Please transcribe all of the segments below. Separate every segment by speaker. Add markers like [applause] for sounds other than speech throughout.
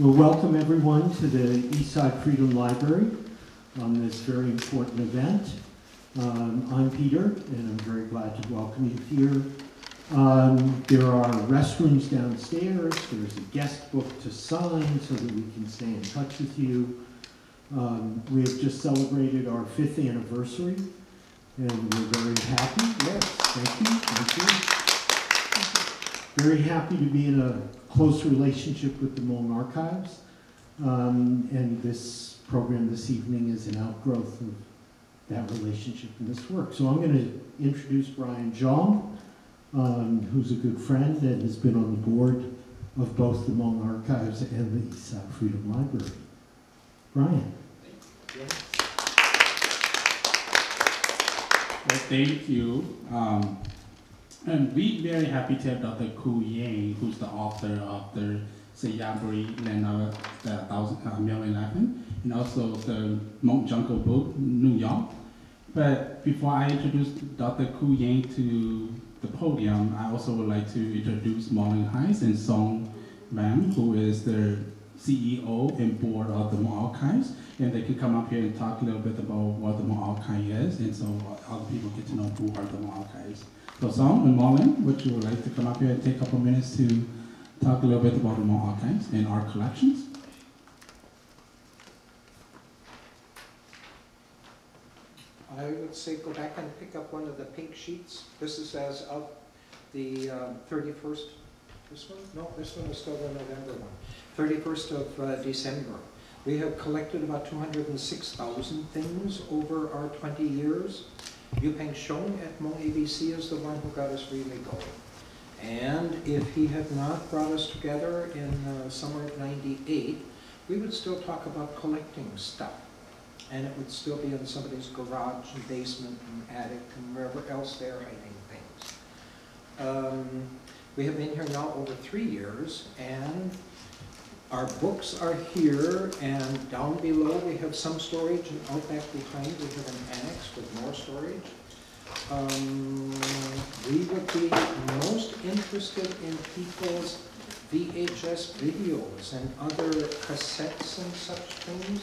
Speaker 1: Well, welcome everyone to the Eastside Freedom Library on this very important event. Um, I'm Peter, and I'm very glad to welcome you here. Um, there are restrooms downstairs. There's a guest book to sign so that we can stay in touch with you. Um, we have just celebrated our fifth anniversary, and we're very happy. Yes, thank you. Thank you. Very happy to be in a close relationship with the Hmong Archives. Um, and this program this evening is an outgrowth of that relationship and this work. So I'm going to introduce Brian Zhang, um, who's a good friend and has been on the board of both the Hmong Archives and the Eastside Freedom Library. Brian.
Speaker 2: Thank Well, thank you. Um, and we very happy to have Dr. Kou Yang, who's the author of the Sayaboury Land the Thousand uh, Million Elephant, and also the Monk Jungle book, New York. But before I introduce Dr. Kou Yang to the podium, I also would like to introduce Marlin Heise and Song Lam, who is the CEO and board of the Hmong Archives, and they can come up here and talk a little bit about what the Hmong Archive is, and so other people get to know who are the Hmong Archives. So Song and Marlon, would you like to come up here and take a couple minutes to talk a little bit about Hmong Archives and our collections?
Speaker 3: I would say go back and pick up one of the pink sheets. This is as of the um, 31st, this one? No, this one is still the November one. 31st of uh, December. We have collected about 206,000 things over our 20 years. Yuepheng Xiong at Hmong ABC is the one who got us really going. And if he had not brought us together in uh, summer of 98, we would still talk about collecting stuff and it would still be in somebody's garage and basement and attic and wherever else they're hiding things. Um, we have been here now over three years, and our books are here, and down below we have some storage, and out back behind we have an annex with more storage. Um, we would be most interested in people's VHS videos and other cassettes and such things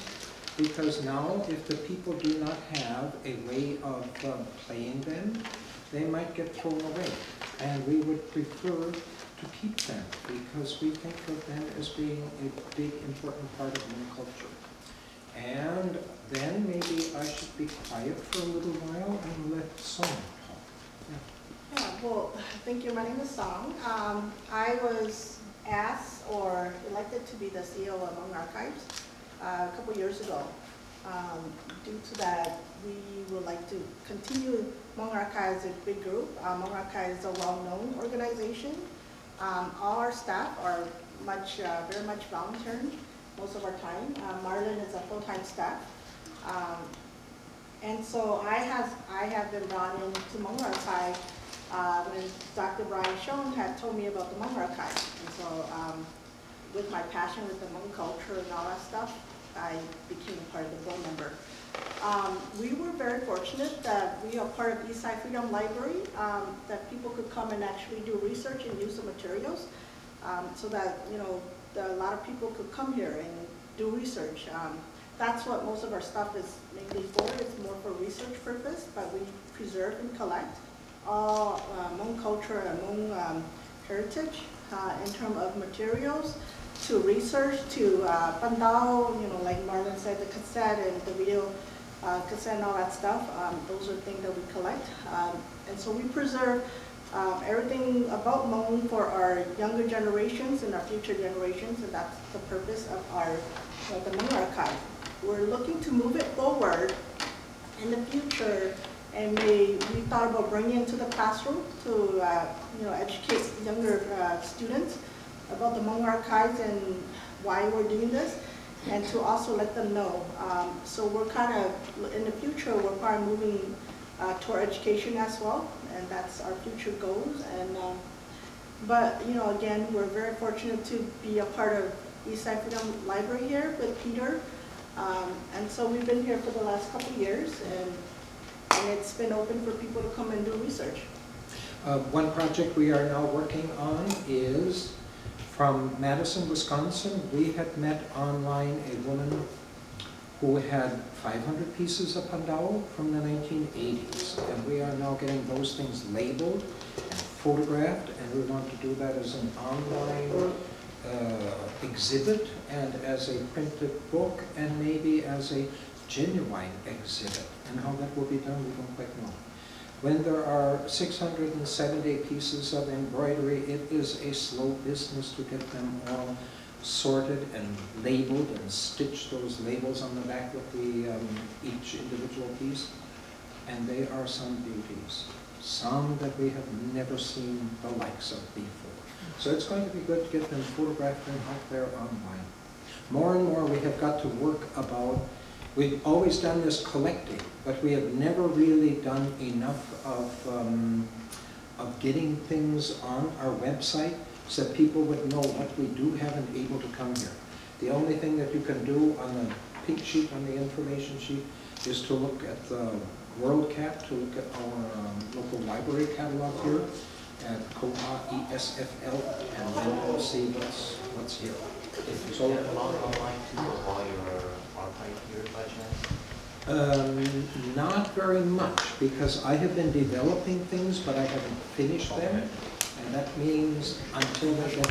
Speaker 3: because now if the people do not have a way of um, playing them, they might get thrown away. And we would prefer to keep them because we think of them as being a big important part of Hmong culture. And then maybe I should be quiet for a little while and let Song talk.
Speaker 4: Yeah. yeah, well, thank you. My name is Song. Um, I was asked or elected to be the CEO of Hmong Archives uh, a couple years ago. Um, due to that, we would like to continue Hmong Archives a big group. Uh, Archives is a well-known organization. Um, all our staff are much, uh, very much volunteer most of our time. Uh, Marlon is a full-time staff. Um, and so I have, I have been brought in to Hmong Archive uh, when Dr. Brian Schoen had told me about the Hmong Archive. And so um, with my passion with the Hmong culture and all that stuff, I became a part of the board member. Um, we were very fortunate that we are part of Eastside Freedom Library, um, that people could come and actually do research and use the materials, um, so that, you know, the, a lot of people could come here and do research. Um, that's what most of our stuff is mainly for, it's more for research purpose, but we preserve and collect all uh, Hmong culture and Hmong um, heritage uh, in terms of materials, to research, to uh, Pandao, you know, like Marlon said, the cassette and the video uh, cassette and all that stuff. Um, those are things that we collect. Um, and so we preserve um, everything about Hmong for our younger generations and our future generations, and that's the purpose of our uh, the Hmong archive. We're looking to move it forward in the future, and we, we thought about bringing it to the classroom to uh, you know educate younger uh, students about the Hmong archives and why we're doing this, and to also let them know. Um, so we're kind of, in the future, we're probably moving uh, toward education as well, and that's our future goals. And uh, But, you know, again, we're very fortunate to be a part of Eastside Freedom Library here with Peter. Um, and so we've been here for the last couple years, and, and it's been open for people to come and do research.
Speaker 3: Uh, one project we are now working on is from Madison, Wisconsin. We had met online a woman who had 500 pieces of Pandao from the 1980s. And we are now getting those things labeled and photographed, and we want to do that as an online uh, exhibit and as a printed book and maybe as a genuine exhibit. And how that will be done, we don't quite know. When there are 670 pieces of embroidery, it is a slow business to get them all sorted and labeled and stitch those labels on the back of the, um, each individual piece. And they are some beauties, some that we have never seen the likes of before. So it's going to be good to get them photographed and out there online. More and more we have got to work about, we've always done this collecting, but we have never really done enough of, um, of getting things on our website so that people would know what we do have and able to come here. The only thing that you can do on the pink sheet, on the information sheet, is to look at the WorldCat, to look at our um, local library catalog here at COPA ESFL, and then we'll see what's, what's here. So-
Speaker 5: online too, while you're archived here by chance?
Speaker 3: Um, not very much, because I have been developing things, but I haven't finished them. And that means until they get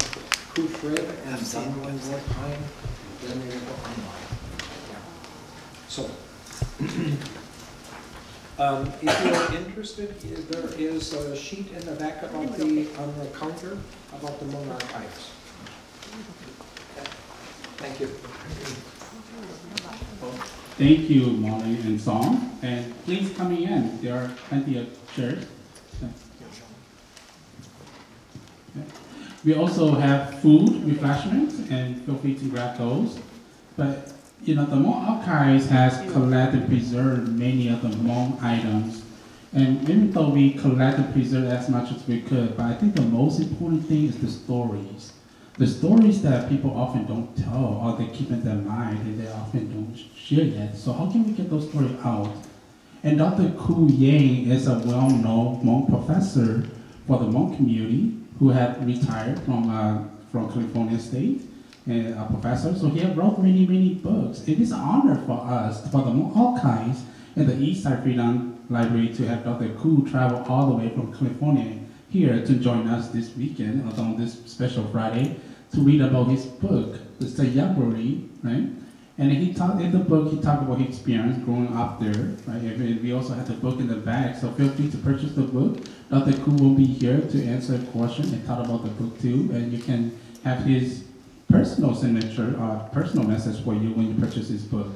Speaker 3: proofread and done one more time, then they will go online. Yeah. So, [clears throat] um, if you're interested, there is a sheet in the back about the, on the counter, about the Hmong archives. Thank you.
Speaker 2: Thank you, Molly and Song. And please coming in. There are plenty of chairs. We also have food, refreshments, and feel free to grab those. But, you know, the Hmong Archives has collected and preserved many of the Hmong items. And even though we collect and preserve as much as we could, but I think the most important thing is the stories. The stories that people often don't tell, or they keep in their mind, and they often don't share yet. So how can we get those stories out? And Dr. Kou Yang is a well-known Hmong professor for the Hmong community who had retired from, uh, from California State, and a professor. So he had wrote many, many books. It is an honor for us, for the Hmong Archives and the East Side Freedom Library to have Dr. Kou travel all the way from California here to join us this weekend, on this special Friday, to read about his book, the Sayaboury, right? And he talked in the book. He talked about his experience growing up there, right? And we also have the book in the back, so feel free to purchase the book. Dr. Kou will be here to answer a question and talk about the book too, and you can have his personal signature or personal message for you when you purchase his book.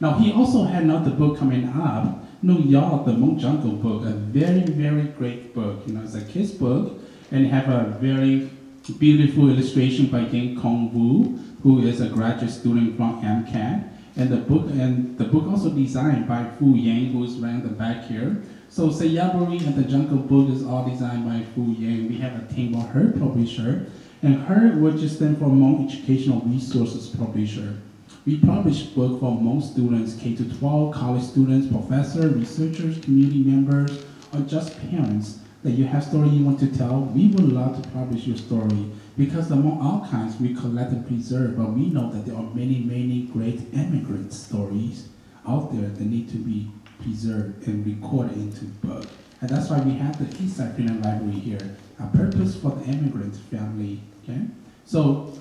Speaker 2: Now he also had another book coming up, New York, the Moon Jungle book, a very very great book. You know, it's a kid's book, and have a very beautiful illustration by Yang Kong Wu, who is a graduate student from MCAD. And the book and the book also designed by Fu Yang, who is in the back here. So Sayaboury and the Jungle Book is all designed by Fu Yang. We have a team of HER publisher, and HER which is stand for Hmong Educational Resources Publisher. We publish book for Hmong students, K to 12, college students, professors, researchers, community members, or just parents that you have story you want to tell. We would love to publish your story because Hmong archives we collect and preserve, but we know that there are many, many great immigrant stories out there that need to be preserved and recorded into book. And that's why we have the Eastside Freedom Library here, a purpose for the immigrant family. Okay, so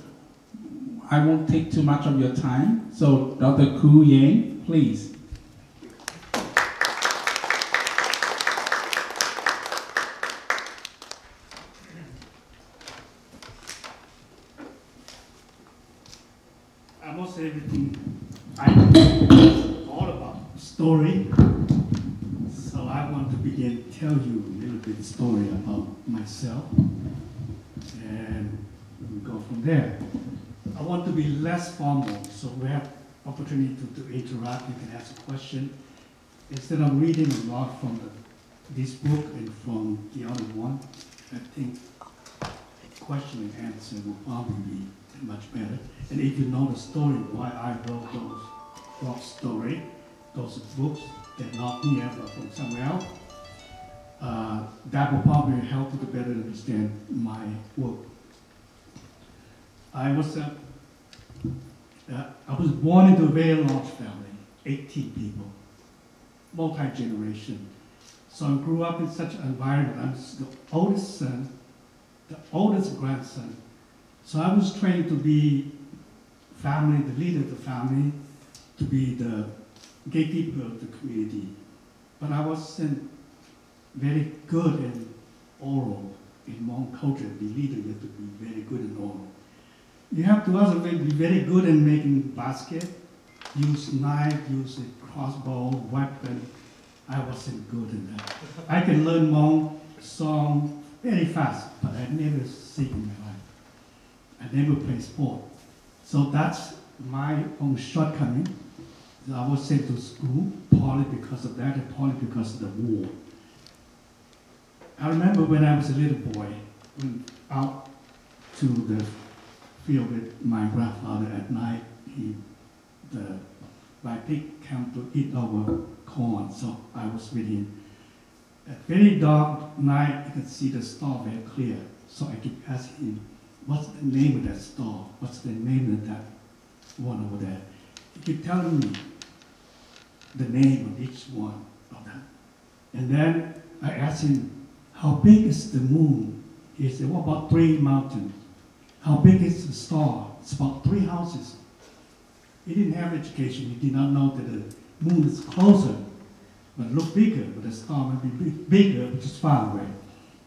Speaker 2: I won't take too much of your time. So Dr. Kou Yang, please.
Speaker 6: Everything I know all about story. So I want to begin tell you a little bit story about myself, and we go from there. I want to be less formal, so we have opportunity to, to interact. You can ask a question instead of reading a lot from the, this book and from the other one. I think question and answer will probably be much better. And if you know the story, why I wrote those short story, those books, they're not here, but from somewhere else, uh, that will probably help you to better understand my work. I was, uh, uh, I was born into a very large family, 18 people, multi-generation. So I grew up in such an environment. I was the oldest son, the oldest grandson. So I was trained to be family, the leader of the family, to be the gatekeeper of the community. But I wasn't very good in oral, in Hmong culture. The leader, you have to be very good in oral. You have to also be very good in making basket, use knife, use a crossbow, weapon. I wasn't good in that. I can learn Hmong song very fast, but I never sing I never play sport. So that's my own shortcoming. I was sent to school, partly because of that, and partly because of the war. I remember when I was a little boy, went out to the field with my grandfather at night. He, the my pig came to eat our corn, so I was with him. At very dark night, you could see the star very clear. So I keep asking him, "What's the name of that star? What's the name of that one over there?" He kept telling me the name of each one of them. And then I asked him, how big is the moon? He said, what about three mountains? How big is the star? It's about three houses. He didn't have education. He did not know that the moon is closer, but look bigger, but the star might be big, bigger, which is far away.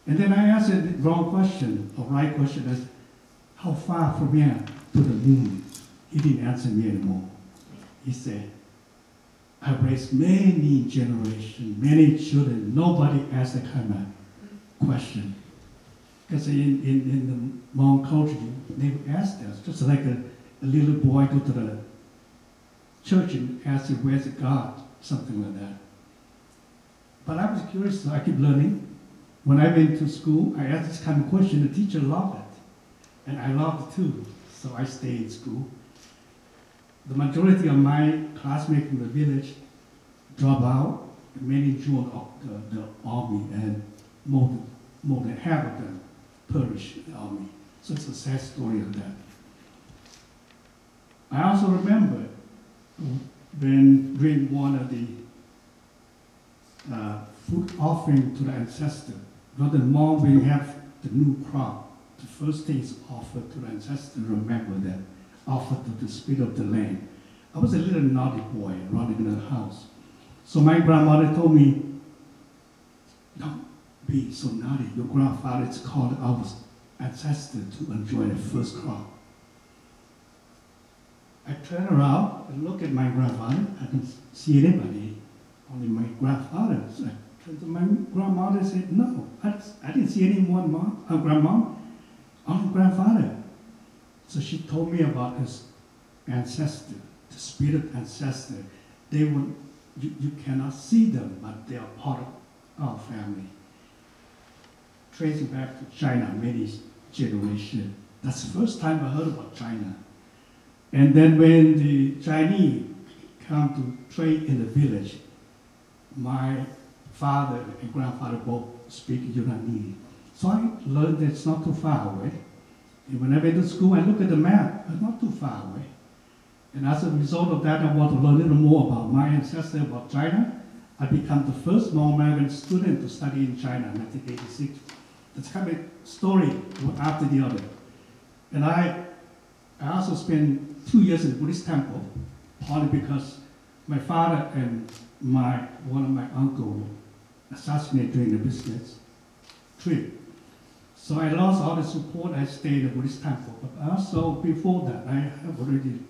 Speaker 6: And then I asked him the wrong question, or right question, how far from here to the moon? He didn't answer me anymore. He said, I've raised many generations, many children. Nobody asked that kind of question. Because in, in, in the Hmong culture, they would ask us, just like a, a little boy go to the church and ask him, where's God? Something like that. But I was curious, so I keep learning. When I went to school, I asked this kind of question. The teacher loved it. And I loved too. So I stayed in school the majority of my classmates in the village dropped out. Many joined the, the army, and more than, more than half of them perished in the army. So it's a sad story of that. I also remember when during one of the uh, food offering to the ancestor, than more we have the new crop, the first thing is offered to the ancestor. Remember that offered to the spirit of the land. I was a little naughty boy running in the house. So my grandmother told me, don't be so naughty. Your grandfather is called our ancestor to enjoy the first crop. I turn around and looked at my grandfather. I didn't see anybody, only my grandfather. So I turned to my grandmother and said, no, I, I didn't see anyone, mom, uh, grandma, only grandfather. So she told me about his ancestor, the spirit ancestor. They would, you, you cannot see them, but they are part of our family. Tracing back to China, many generations. That's the first time I heard about China. And then when the Chinese come to trade in the village, my father and grandfather both speak Yunani. So I learned that it's not too far away. And when I went to school, I look at the map, it's not too far away. And as a result of that, I want to learn a little more about my ancestors, about China. I became the first Hmong American student to study in China in 1986. That's kind of a story after the other. And I, I also spent two years in Buddhist temple, partly because my father and my one of my uncle assassinated during the business trip. So I lost all the support. I stayed in the Buddhist temple. But also before that, I have already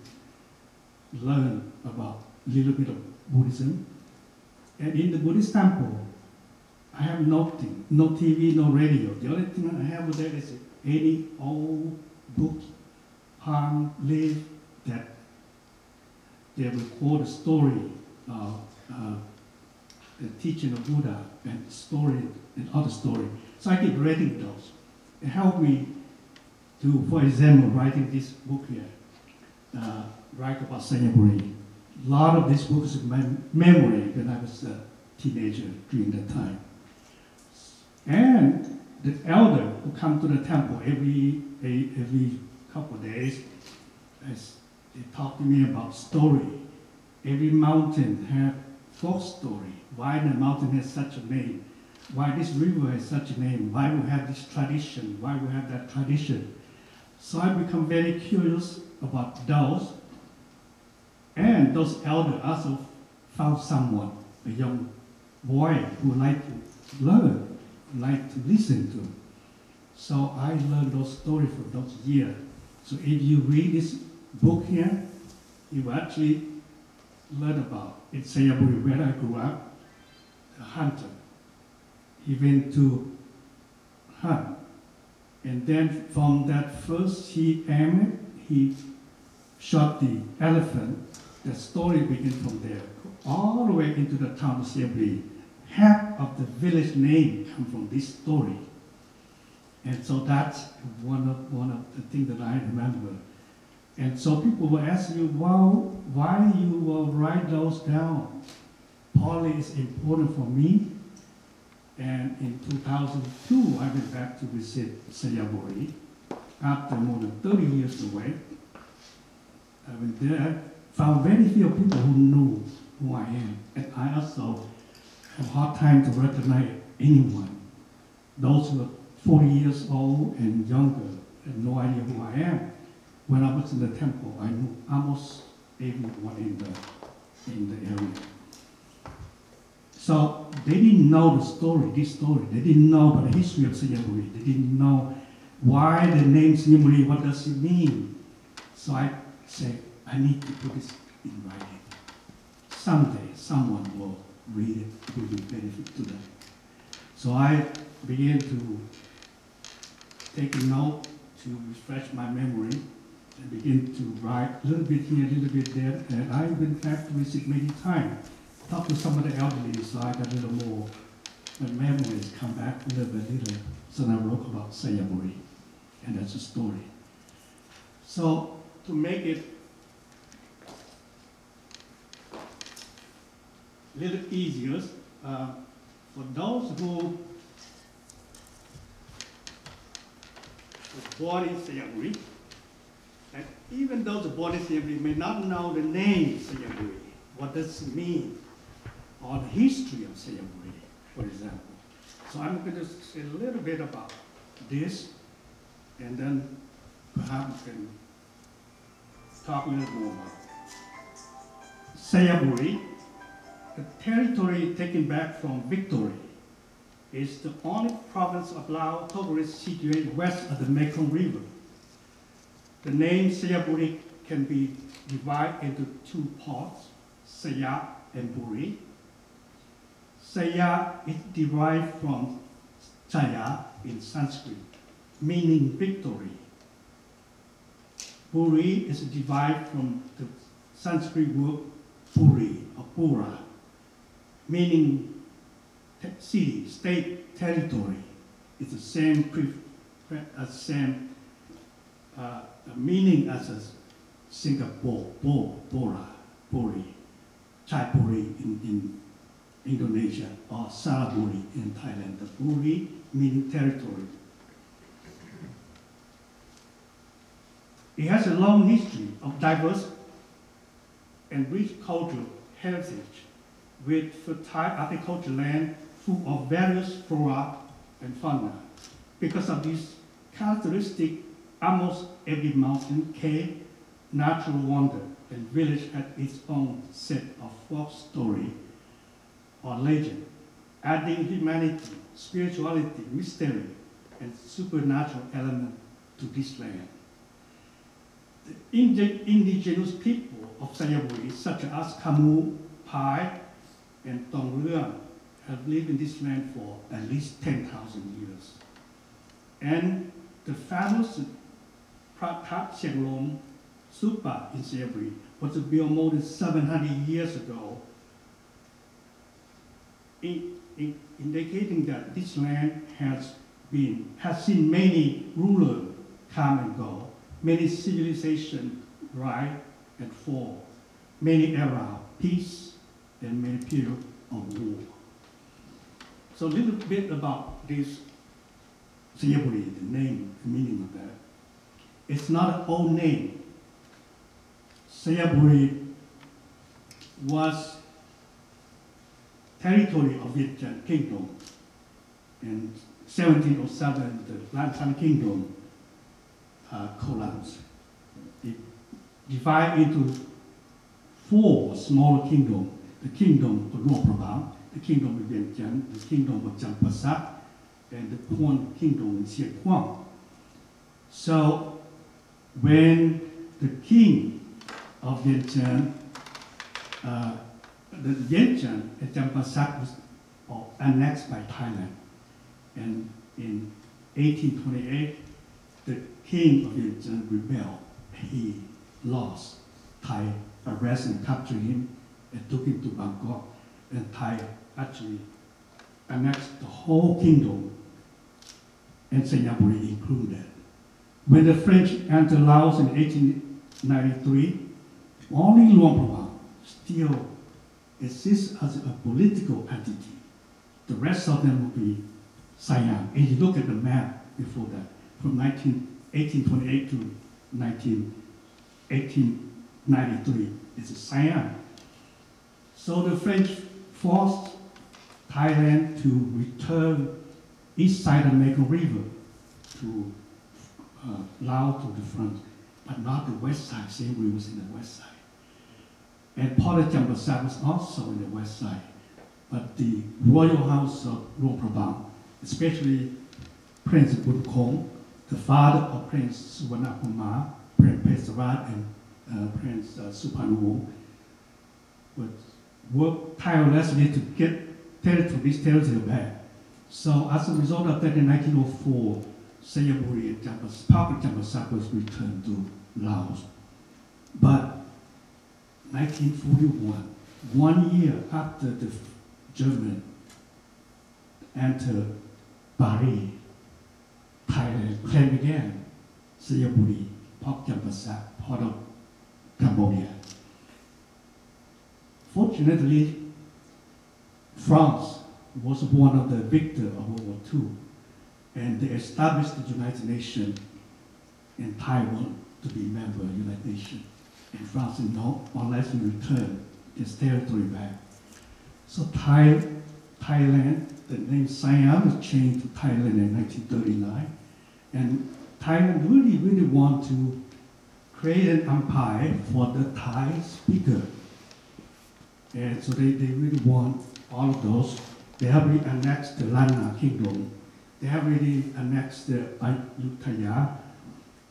Speaker 6: learned about a little bit of Buddhism. And in the Buddhist temple, I have nothing, no TV, no radio. The only thing I have there is any old book, palm leaf that they record a story of uh, the teaching of Buddha and story and other story. So I keep reading those. Helped me to, for example, writing this book here, uh, write about Sayaboury. A lot of this book is my memory when I was a teenager during that time. And the elder who come to the temple every every couple of days, as they talked to me about story. Every mountain have folk story. Why the mountain has such a name? Why this river has such a name? Why we have this tradition? Why we have that tradition? So I become very curious about those. And those elders also found someone, a young boy who liked to learn, liked to listen to. So I learned those stories from those years. So if you read this book here, you actually learn about in Sayaboury, where I grew up, a hunter. He went to hunt. And then from that first he aimed, he shot the elephant. The story begins from there, all the way into the town of Sayaboury. Half of the village name come from this story. And so that's one of, one of the things that I remember. And so people will ask you, well, why you will write those down? Partly is important for me. And in 2002, I went back to visit Sayaboury after more than 30 years away. I went there, found very few people who knew who I am. And I also have a hard time to recognize anyone. Those who are 40 years old and younger have no idea who I am. When I was in the temple, I knew almost everyone in the, in the area. So they didn't know the story, this story. They didn't know about the history of Sayaboury. They didn't know why the name Sayaboury, what does it mean? So I said, I need to put this in writing. Someday someone will read it, it will be benefit to them. So I began to take a note to refresh my memory and begin to write a little bit here, a little bit there. And I went back to visit many times, talk to some of the elderly, so I got a little more, my memories come back a little bit, little. So I wrote about Sayaboury, and that's a story. So to make it a little easier, uh, for those who born in Sayaboury, and even the born in Sayaboury may not know the name Sayaboury, what does it mean, or the history of Sayaboury, for example. So I'm going to say a little bit about this, and then perhaps we can talk a little more about. Sayaboury, the territory taken back from Victory, is the only province of Laos totally situated west of the Mekong River. The name Sayaboury can be divided into two parts, Saya and Buri. Saya is derived from Jaya in Sanskrit, meaning victory. Buri is derived from the Sanskrit word Puri or Pura, meaning city, state, territory. It's the same, pre- uh, same uh, meaning as a Singapore, Bo, Bora, Puri, Chaipuri in, in Indonesia, or Saraburi in Thailand. The Puri meaning territory. It has a long history of diverse and rich cultural heritage with fertile agricultural land full of various flora and fauna. Because of this characteristic, almost every mountain, cave, natural wonder, and village had its own set of folk story or legend, adding humanity, spirituality, mystery, and supernatural element to this land. The indi- indigenous people of Sayaboury, such as Khmu, Phay, and Tong Leuang, have lived in this land for at least 10,000 years. And the famous Pratap Sianglom Supa in Sayaboury was built more than 700 years ago, indicating that this land has been, has seen many rulers come and go, many civilizations rise and fall, many era of peace and many period of war. So a little bit about this Sayaboury, the name, the meaning of that. it's not an old name. Sayaboury was territory of Vietnam Kingdom. In 1707, the Lan Xang Kingdom uh, collapsed. It divided into four smaller kingdoms. The kingdom of Luang Prabang, the kingdom of Vientiane, the kingdom of Champasak, and the Puan kingdom in Xieng Khouang. So when the king of Vientiane, uh, the Vientiane and Champasak was annexed by Thailand. And in 1828, the king of Vientiane rebelled. He lost. Thai arrested and captured him and took him to Bangkok. And Thai actually annexed the whole kingdom and Sayaboury included. When the French entered Laos in 1893, only Luang Prabang still exists as a political entity. The rest of them will be Siam. And you look at the map before that, from 19, 1828 to 19, 1893, it's Siam. So the French forced Thailand to return east side of Mekong River to uh, Laos to the front, but not the west side. Siam was in the west side. And of Champasak was also in the west side. But the royal house of Luang Prabang, especially Prince Buddhakong, the father of Prince Souvanna Phouma, Prince Phetsarath, and uh, Prince uh, Suparnu, would work tirelessly to get territory, this territory back. So as a result of that, in 1904, Sayaboury and Jampas, part of Champasak was returned to Laos. But 1941, one year after the German entered Bali, Thailand claimed again Sayaboury, Pok Champasak, part of Cambodia. Fortunately, France was one of the victors of World War II, and they established the United Nations in Taiwan to be a member of the United Nations. And France said no, unless we return its territory back. So Thai, Thailand, the name Siam was changed to Thailand in 1939, and Thailand really, really want to create an empire for the Thai speaker. And so they, they really want all of those. They have really annexed the Lanna kingdom. They have really annexed the Ayutthaya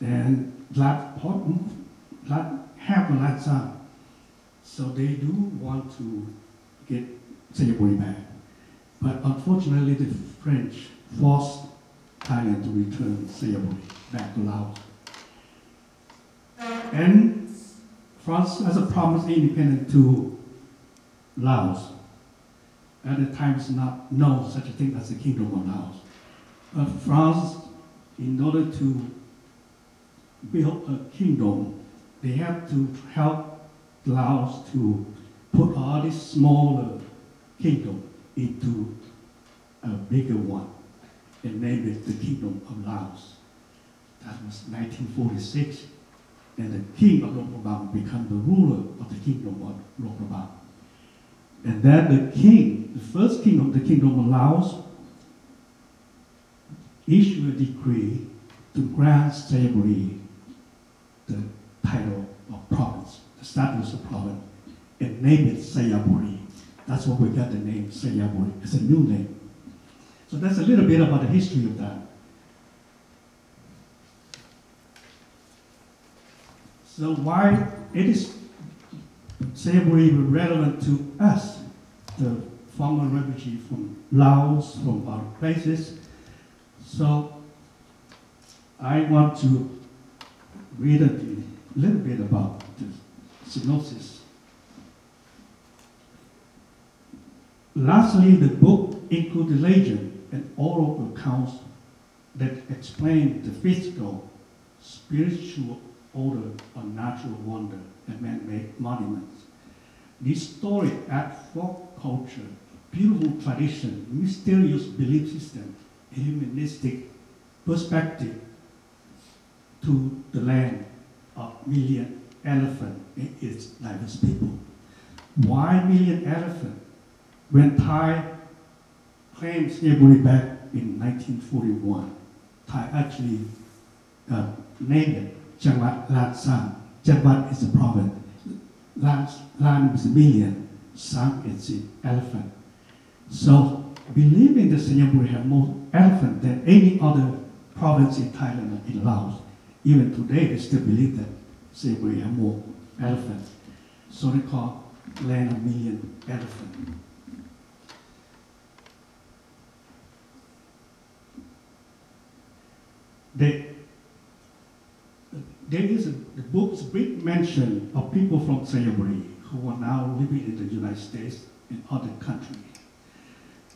Speaker 6: and Lat, Lat, half of Lhasa. So they do want to get Sayaboury back. But unfortunately, the French forced Thailand to return Sayaboury back to Laos. And France has a promised independence to Laos. At the time, it's not known such a thing as the Kingdom of Laos. But France, in order to build a kingdom, they have to help Laos to put all these smaller kingdom into a bigger one and name it the Kingdom of Laos. That was 1946, and the king of Luang Prabang became the ruler of the Kingdom of Luang Prabang. And then the king, the first king of the Kingdom of Laos, issued a decree to grant Sayaboury the title of province, the status of province, and name it Sayaboury. That's where we got the name Sayaboury. It's a new name. So that's a little bit about the history of that. So why it is Sayaboury relevant to us, the former refugee from Laos, from other places. So I want to read a little bit about the synopsis. Lastly, the book includes legend and oral accounts that explain the physical, spiritual order of natural wonder and man-made monuments. This story adds folk culture, beautiful tradition, mysterious belief system, humanistic perspective to the land million elephant and its diverse people. Why million elephant? When Thai claimed Sayaboury back in 1941, Thai actually uh, named it Changwat Lat San. Is a province. Lan, Lan is a million, San is the elephant. So, believing that Sayaboury have more elephant than any other province in Thailand and in Laos, even today they still believe that Sayaboury have more elephants. So they call land of million elephants. They, there is a, the book's big mention of people from Sayaboury who are now living in the United States and other countries.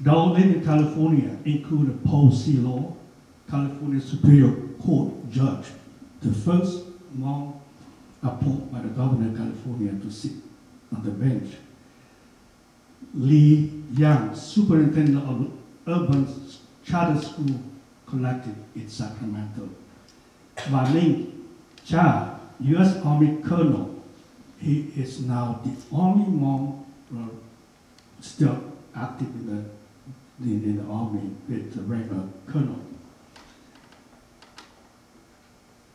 Speaker 6: Those living in California include Paul. Lo, California Superior Court judge, the first Hmong appointed by the governor of California to sit on the bench. Lee Young, superintendent of urban charter school collective in Sacramento. Ming Cha, U.S. Army colonel, he is now the only uh, still active in the in, in the army with the rank of colonel.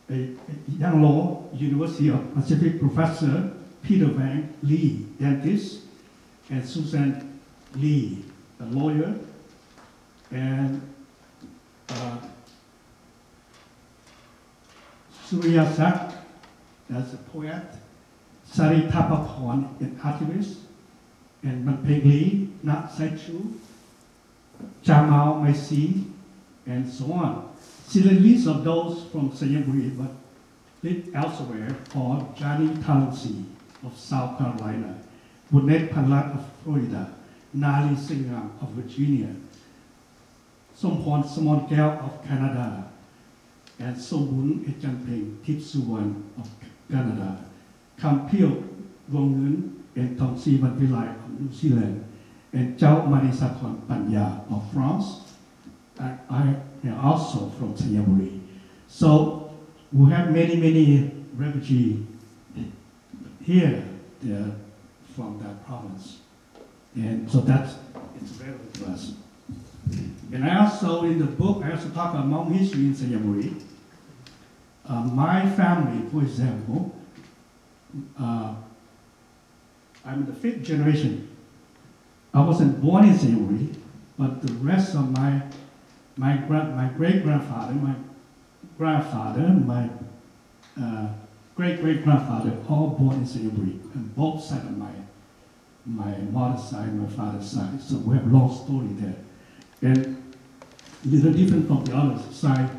Speaker 6: Young law, University of Pacific professor Peter Van Lee, dentist, and Susan Lee, a lawyer, and uh, Surya Sak, as a poet, Sari Tapaporn, an activist, and Manpeng Lee, Nat Sai Chu, Jamal Maisi, and so on. See the list of those from Sayaboury, but lived elsewhere, are Johnny Talansi of South Carolina, Bonet Palat of Florida, Nali Singham of Virginia, Sompon Samon Gal of Canada, and Sombun Echampeng Tipsuwan of Canada, Kampil Wongun and Tongsi Vanvilai of New Zealand, and Chao Manisakon Panya of France, and I am also from Sayaboury. So we have many, many refugees here they're from that province. And so that's, it's relevant to us. And I also, in the book, I also talk about history in Sayaboury. Uh, my family, for example, uh, I'm the fifth generation. I wasn't born in Sayaboury, but the rest of my my grand, my great grandfather, my grandfather, my uh, great great grandfather, all born in Sayaboury, and both sides of my my mother's side, my father's side. So we have a long story there, and little different from the other side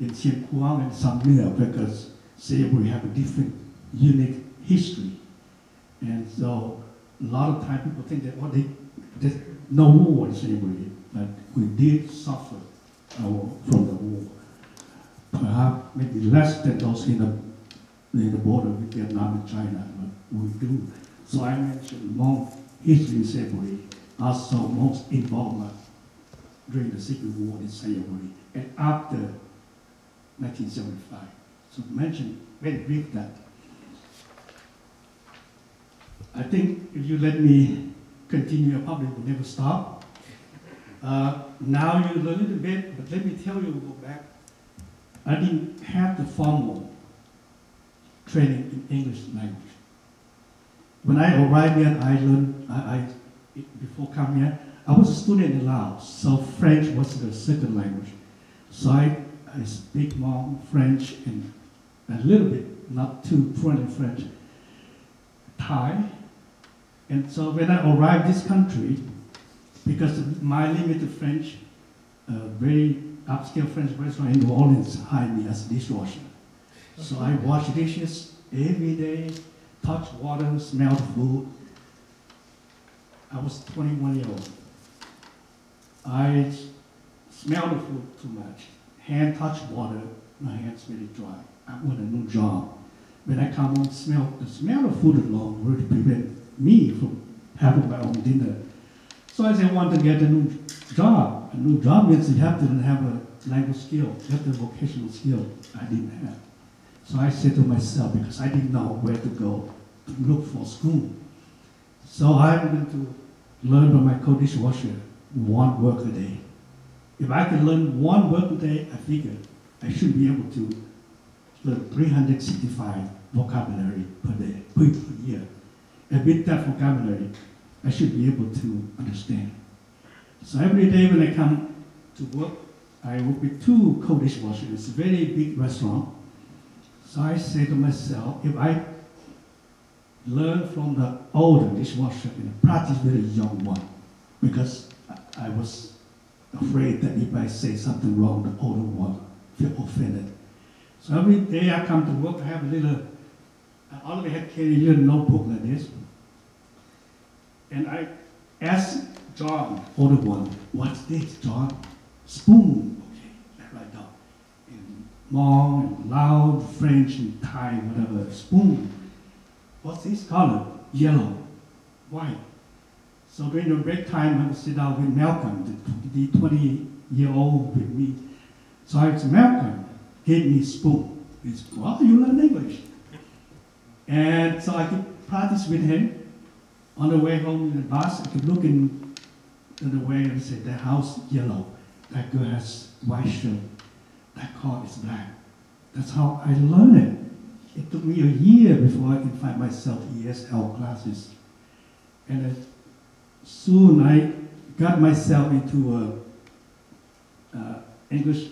Speaker 6: in Xieng Khouang and Samir because Sayaboury have a different, unique history, and so a lot of time people think that oh, they, there's no war in Sayaboury, but we did suffer uh, from the war. Perhaps maybe less than those in the in the border with Vietnam and China, but we do. So I mentioned Hmong history in Sayaboury, also most involvement during the Civil War in Sayaboury and after 1975. So mention very brief that. I think if you let me continue, I probably will never stop. Uh, now you learn a little bit, but let me tell you, go back. I didn't have the formal training in English language. When I arrived here, I learned, I, I, before coming here, I was a student in Laos, so French was the second language. So I, I speak more French and a little bit, not too fluent in French, Thai. And so when I arrived this country, because my limited French, a very upscale French restaurant in New Orleans hired me as dishwasher. So I wash dishes every day, touch water, smell food. I was 21 years old. I smell the food too much. Hand touch water, my hands very dry. I want a new job. When I come home, smell the smell of food alone would prevent me from having my own dinner. So I I want to get a new job. A new job means you have to have a language skill, you have the vocational skill I didn't have. So I said to myself, because I didn't know where to go to look for school. So I'm going to learn from my co-dishwasher one word a day. If I can learn one word a day, I figure I should be able to learn 365 vocabulary per day, per year. And with that vocabulary, I should be able to understand. So every day when I come to work, I work with two co-dishwashers. It's a very big restaurant. So I say to myself, if I learn from the older dishwasher and practice with the young one, because I- was afraid that if I say something wrong, the older one feel offended. So every day I come to work, I have a little, I already had carry a little notebook like this. And I ask John, older one, what's this, John? Spoon. Okay, write down. In Hmong, and Lao, French, and Thai, whatever, spoon. What's this color? Yellow. White. So during the break time, I sit down with Malcolm, the, the 20 year old with me. So I said, Malcolm, gave me spoon. He said, well, you learn English. And so I could practice with him. On the way home in the bus, I could look in, the way and say, that house yellow. That girl has white shirt. That car is black. That's how I learned it. It took me a year before I can find myself ESL classes. And soon I got myself into uh, uh, English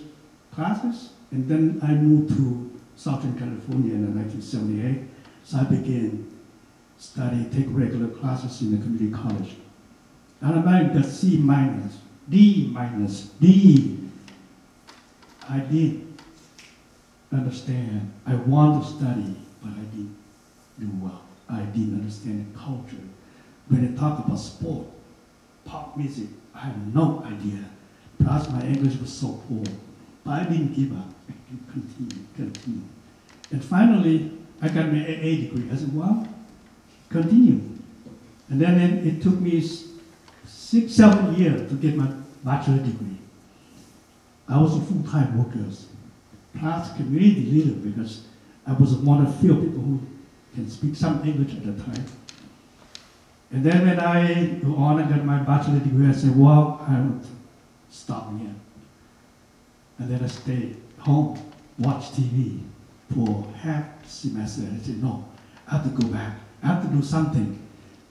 Speaker 6: classes, and then I moved to Southern California in 1978. So I began study, take regular classes in the community college. And I got C minus, D minus, D. I did understand. I want to study, but I didn't do well. I didn't understand the culture. When they talk about sport, pop music, I have no idea. Plus, my English was so poor. But I didn't give up. I continued, continued. And finally, I got my AA degree. I said, well, continue. And then it, it took me six, seven years to get my bachelor degree. I was a full-time worker, plus community leader because I was one of few people who can speak some English at the time. And then when I go on and got my bachelor degree, I said, well, I would stop here. And then I stayed home, watch TV for half semester. I said, no, I have to go back. I have to do something.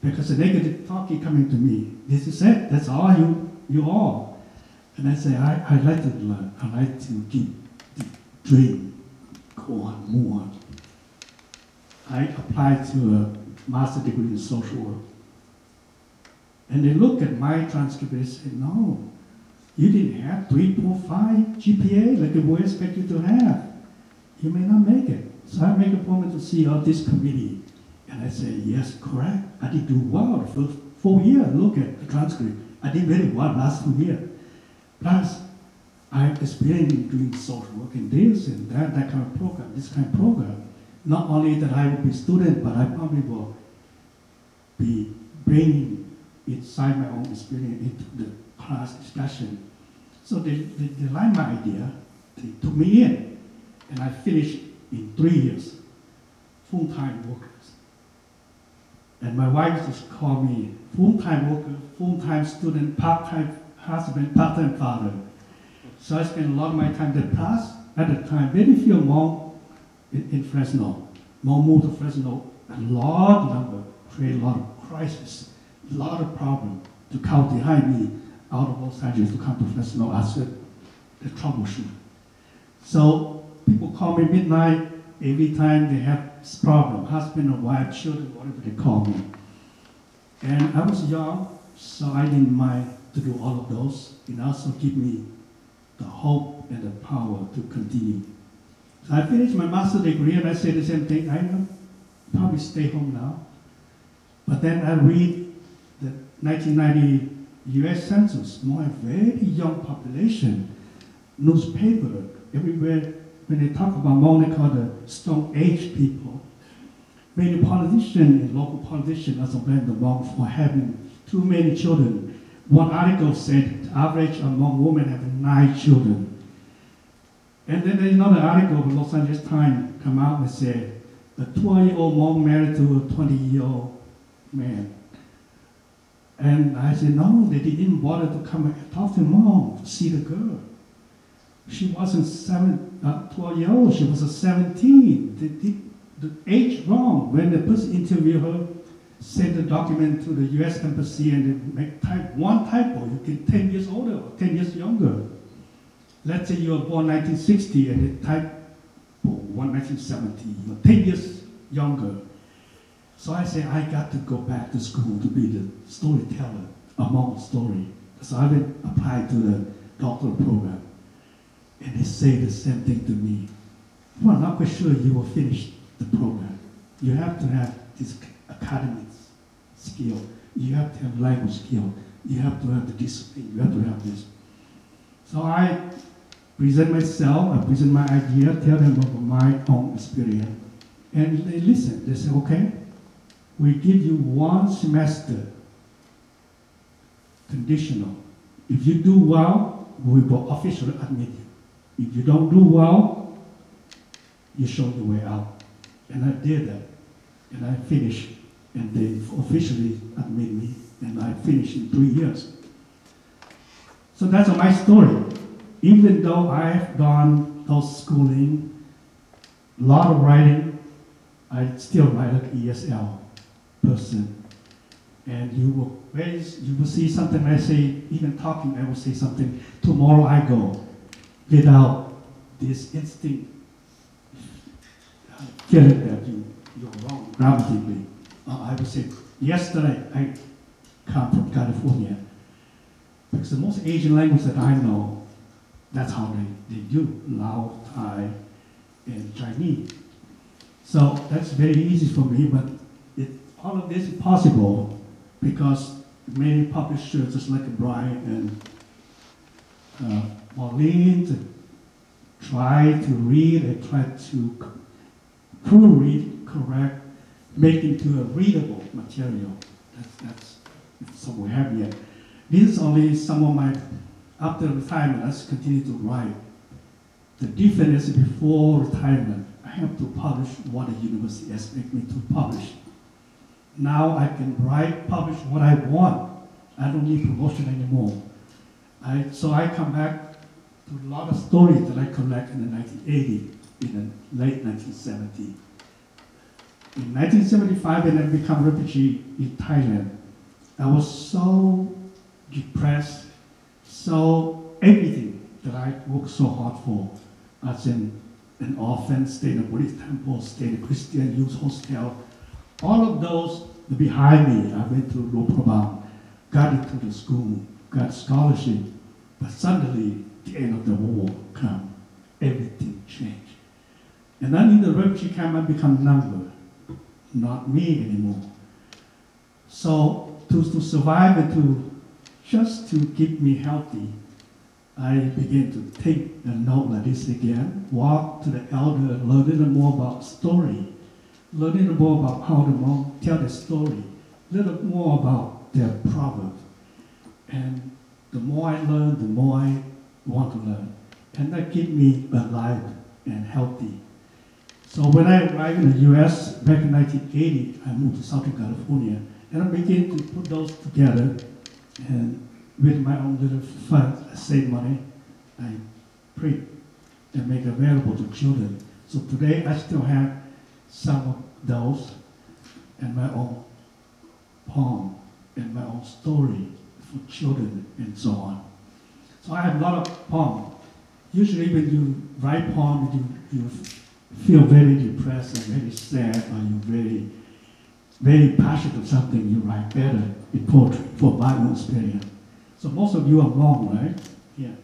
Speaker 6: Because the negative talk keep coming to me. This is it. That's all you, you are. And I say, I, I like to learn. I like to keep the dream go on, move on. I applied to a master degree in social work. And they look at my transcript and say, no, you didn't have 3.5 GPA like we expect you to have. You may not make it. So I make a point to see all this committee. And I said, yes, correct. I did do well the first four years. Look at the transcript. I did very well last two years. Plus, I experienced doing social work in this and that, that kind of program, this kind of program. Not only that I will be student, but I probably will be bringing inside my own experience into the class discussion. So they, they, they liked my idea, they took me in, and I finished in three years, full-time workers. And my wife just called me full-time worker, full-time student, part-time husband, part-time father. So I spent a lot of my time the class. At the time, very few Hmong in, in Fresno. Hmong moved to Fresno, a lot number, create a lot of crisis, a lot of problem. To count behind me out of Los Angeles to come to Fresno, I said, the troubleshoot. So people call me midnight every time they have problem, husband or wife, children, whatever they call me. And I was young, so I didn't mind to do all of those. It also give me the hope and the power to continue. So I finished my master's degree and I said the same thing. I will probably stay home now. But then I read the 1990 US Census, more very young population, newspaper, everywhere, when they talk about Hmong, they call the Stone Age people. Many politicians and local politicians also blame the Hmong for having too many children. One article said the average Hmong women have nine children. And then there's another article in Los Angeles Times come out and said a 20-year-old mom married to a 20-year-old man. And I said, no, they didn't bother to come and talk to mom, see the girl. She wasn't seven, uh, 12 years old, she was a 17. They did the age wrong. When the person interviewed her, send the document to the U.S. Embassy and they make type one typo, you get 10 years older or 10 years younger. Let's say you were born 1960 and they type oh, 1970, you're 10 years younger. So I say, I got to go back to school to be the storyteller Hmong story. So I went applied to the doctoral program. And they say the same thing to me. Well, I'm not quite sure you will finish the program. You have to have this academic skill. You have to have language skill. You have to have the discipline. You have to have this. So I present myself, I present my idea, tell them about my own experience. And they listen. They say, okay, we give you one semester conditional. If you do well, we will officially admit you. If you don't do well, you show the way out. And I did that. And I finished. And they officially admit me. And I finished in three years. So that's my story. Even though I've done those schooling, a lot of writing, I still write like ESL person. And you will you will see something I say, even talking, I will say something, tomorrow I go, without this instinct feeling that you, you're wrong grammatically. Uh, I would say, yesterday I come from California, because the most Asian language that I know, that's how they, they do, Lao, Thai, and Chinese. So that's very easy for me, but it, all of this is possible because many publishers, just like Brian and uh, Marlene, try to read and try to proofread, correct, make into a readable material. That's, that's so we have yet. This is only some of my, after retirement, I just continue to write. The difference before retirement, I have to publish what the university expects me to publish. Now I can write, publish what I want. I don't need promotion anymore. I, so I come back to a lot of stories that I collect in the 1980s, in the late 1970. In 1975, when I became a refugee in Thailand, I was so depressed, so everything that I worked so hard for, as in an orphan, stay in a Buddhist temple, stay in a Christian youth hostel, all of those behind me, I went to Luang Prabang, got into the school, got scholarship, but suddenly end of the war come, everything changed. And then in the refugee camp, I become number, not me anymore. So to, to survive and to just to keep me healthy, I began to take a note like this again, walk to the elder, learn a little more about story, learn a little more about how the monk tell the story, a little more about their proverb. And the more I learn, the more I want to learn. And that keep me alive and healthy. So when I arrived in the US back in 1980, I moved to Southern California, and I began to put those together, and with my own little funds, I save money, I print and make available to children. So today I still have some of those and my own poem and my own story for children and so on. So I have a lot of poems. Usually when you write poems, you, you feel very depressed and very sad or you very, very passionate of something, you write better in poetry for my own experience. So most of you are wrong, right? Yeah.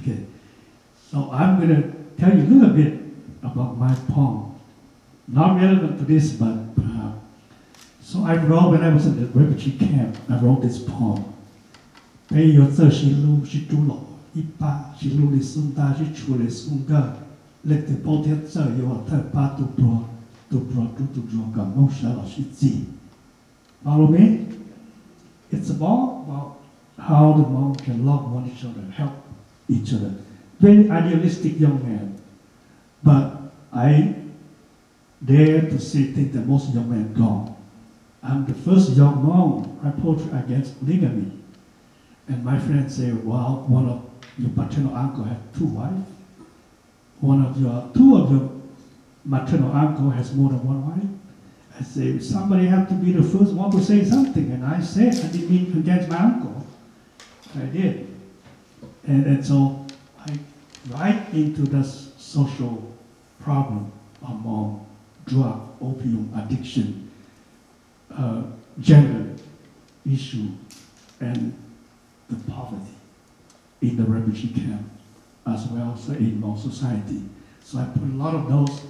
Speaker 6: Okay. So I'm going to tell you a little bit about my poem. Not relevant to this, but uh, so I wrote when I was in the refugee camp. I wrote this poem. 北有这些路是主路， it's about, about how the Hmong can love one each other, help each other. Very idealistic young man. But I dare to say things that most young men don't. I'm the first young Hmong I poetry against polygamy. And my friends say, wow, one of your paternal uncle had two wives. One of your, two of your maternal uncle has more than one wife. I say, somebody have to be the first one to say something. And I said, I didn't mean against my uncle. I did. And, and so I right into this social problem among drug, opium addiction, uh, gender issue, and the poverty in the refugee camp, as well as in Hmong society. So I put a lot of those.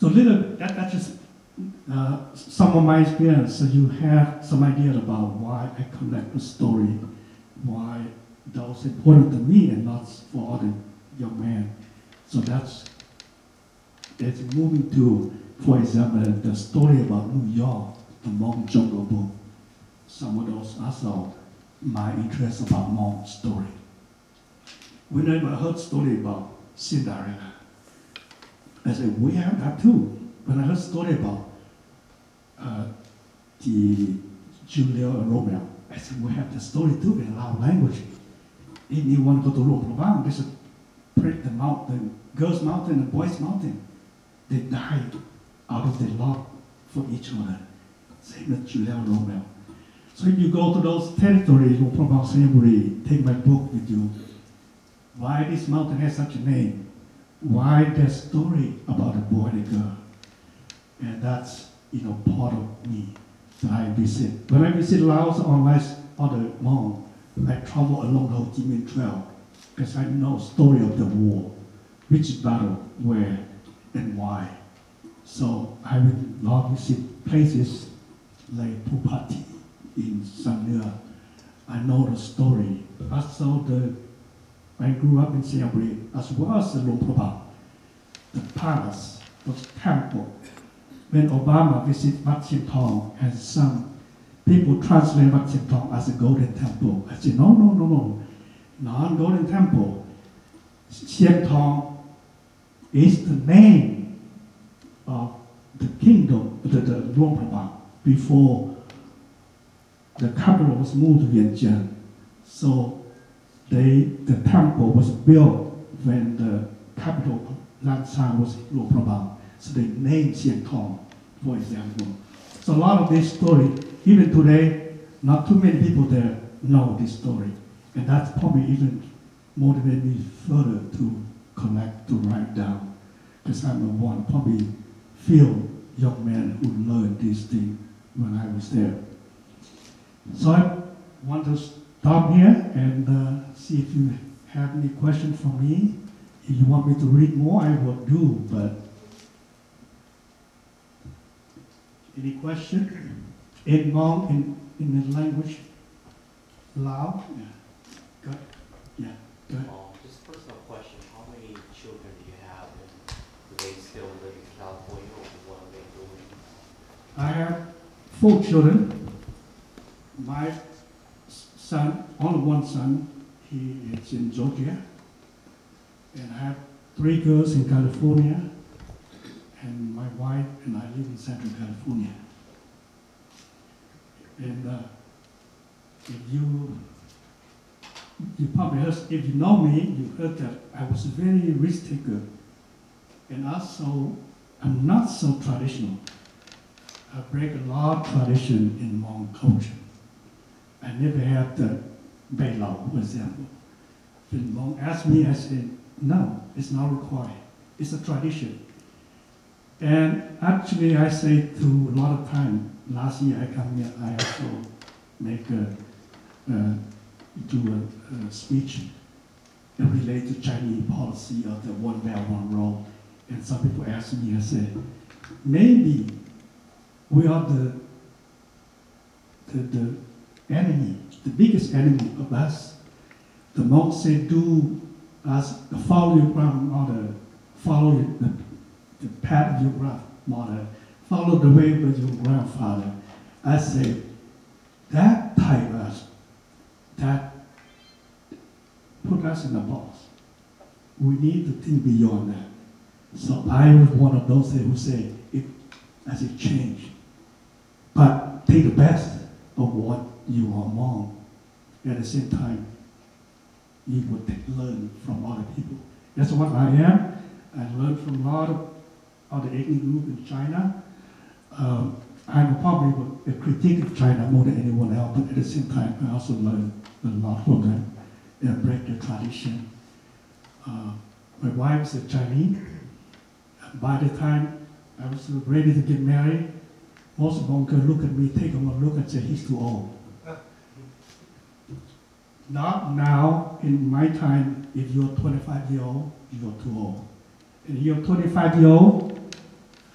Speaker 6: So little that, that's just uh, some of my experience. So you have some idea about why I collect the story, why those important to me and not for other young men. So that's it's moving to, for example, the story about New York, the Hmong Jungle Book. Some of those also my interest about Hmong story. Whenever I heard story about Cinderella, I said, we have that too. When I heard story about uh, the Julia and Romeo, I said, we have the story too in our language. If you want to go to Prabang, there's a break the mountain, girls' mountain and boys' mountain. They died out of their love for each other. Same as Julia and Romeo. So if you go to those territories, Prabang Sayaboury, take my book with you. Why this mountain has such a name? Why that story about a boy and a girl? And that's, you know, part of me that I visit. When I visit Laos or Laos, other Hmong, I travel along the Ho Chi Minh Trail because I know story of the war, which battle, where, and why. So I would love to visit places like Phou Pha Thi in Sam Neua. I know the story. Also, the I grew up in Reap as well as the Prabang, the palace, the temple. When Obama visited Thong, and some people translate Thong as a golden temple. I said, no, no, no, no, non-golden temple. Xieng Thong is the name of the kingdom, the, the Prabang, before the capital was moved to Vientiane. So they, the temple was built when the capital of Lan Xang was Luang Prabang. So they named Xieng Thong, for example. So a lot of this story, even today, not too many people there know this story. And that's probably even motivated me further to collect, to write down. Because I'm the one, probably feel young men who learned this thing when I was there. So I want to stop here and uh, see if you have any questions for me. If you want me to read more, I will do, but any question? In Hmong, in, in the language, Lao? Yeah. Good. Yeah, good.
Speaker 5: Um, just a personal question, how many children do you have and do they still live in California or what are they doing?
Speaker 6: I have four children. My son, only one son, he is in Georgia. And I have three girls in California. And my wife and I live in Central California. And uh, if you, you probably heard, if you know me, you heard that I was very risk taker. And also, I'm not so traditional. I break a lot of tradition in Hmong culture. I never had the Beilao, for example. When Hmong asked me, I said, no, it's not required. It's a tradition. And actually, I say to a lot of time, last year I come here, I also make a, uh, do a, a speech related to Chinese policy of the one belt, one road. And some people ask me, I said, maybe we are the, the, the enemy, the biggest enemy of us. The monks say, do as follow your grandmother, follow the, the path of your grandmother, follow the way of your grandfather. I say, that type us, that put us in a box. We need to think beyond that. So I was one of those who say, it, as it changed. But take the best of what you are Hmong. At the same time, you would take- learn from other people. That's what I am. I learned from a lot of other ethnic groups in China. Um, I'm probably a critic of China more than anyone else, but at the same time, I also learn a lot from them and break the tradition. Uh, my wife is a Chinese. By the time I was ready to get married, most of them could look at me, take a look and say, he's too old. Not now, in my time, if you're 25 year old, you're too old. And you're 25 year old,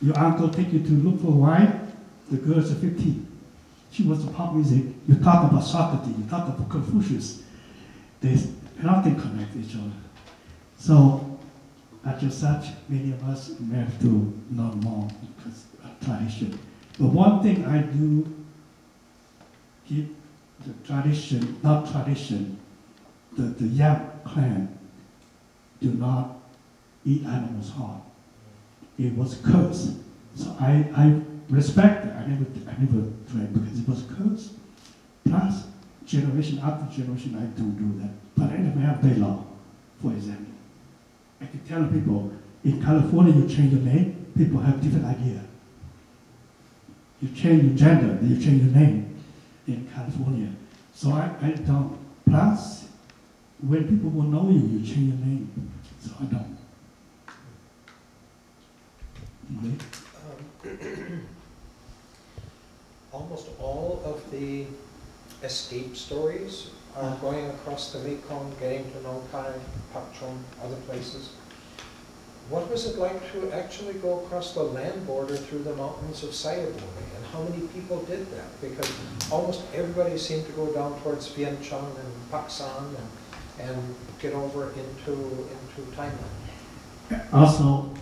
Speaker 6: your uncle take you to look for a wife, the girl's 15. She was pop music. You talk about Socrates, you talk about Confucius. There's nothing connect each other. So, just such, many of us may have to learn more because of tradition. But one thing I do keep the tradition, not tradition, the, the Yang clan do not eat animals' heart. It was cursed. So I, I respect it. I never, I never drank because it was cursed. Plus, generation after generation, I don't do that. But I never have day law, for example. I can tell people, in California, you change your name, people have different idea. You change your gender, you change your name in California. So I, I don't. Plus, when people will know you, you change your name. So I don't. Okay.
Speaker 3: Um, [clears throat] Almost all of the escape stories are going across the Mekong, getting to Nong Khai, Pak other places. What was it like to actually go across the land border through the mountains of Sayaboury? And how many people did that? Because almost everybody seemed to go down towards Vientiane and Pak San and, and get over into, into Thailand.
Speaker 6: Also,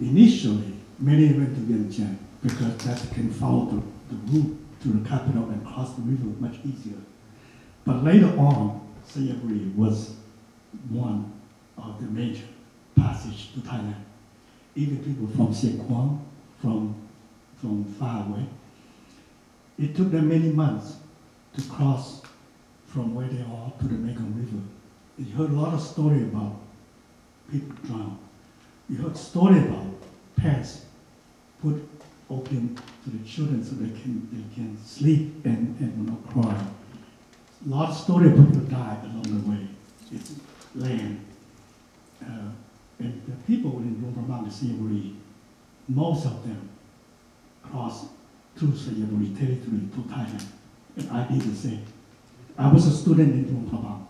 Speaker 6: initially, many went to Vientiane because that can follow the, the route to the capital and cross the river much easier. But later on, Sayaboury was one of the major passage to Thailand. Even people from Xieng Khouang, from, from far away. It took them many months to cross from where they are to the Mekong River. You heard a lot of story about people drown. You heard story about parents put opium to the children so they can they can sleep and, and not cry. A lot of story about people die along the way. It's land. Uh, and the people in Lumbramang Sayaboury, most of them crossed through Sayaboury territory to Thailand. And I did the same. I was a student in Luang Prabang.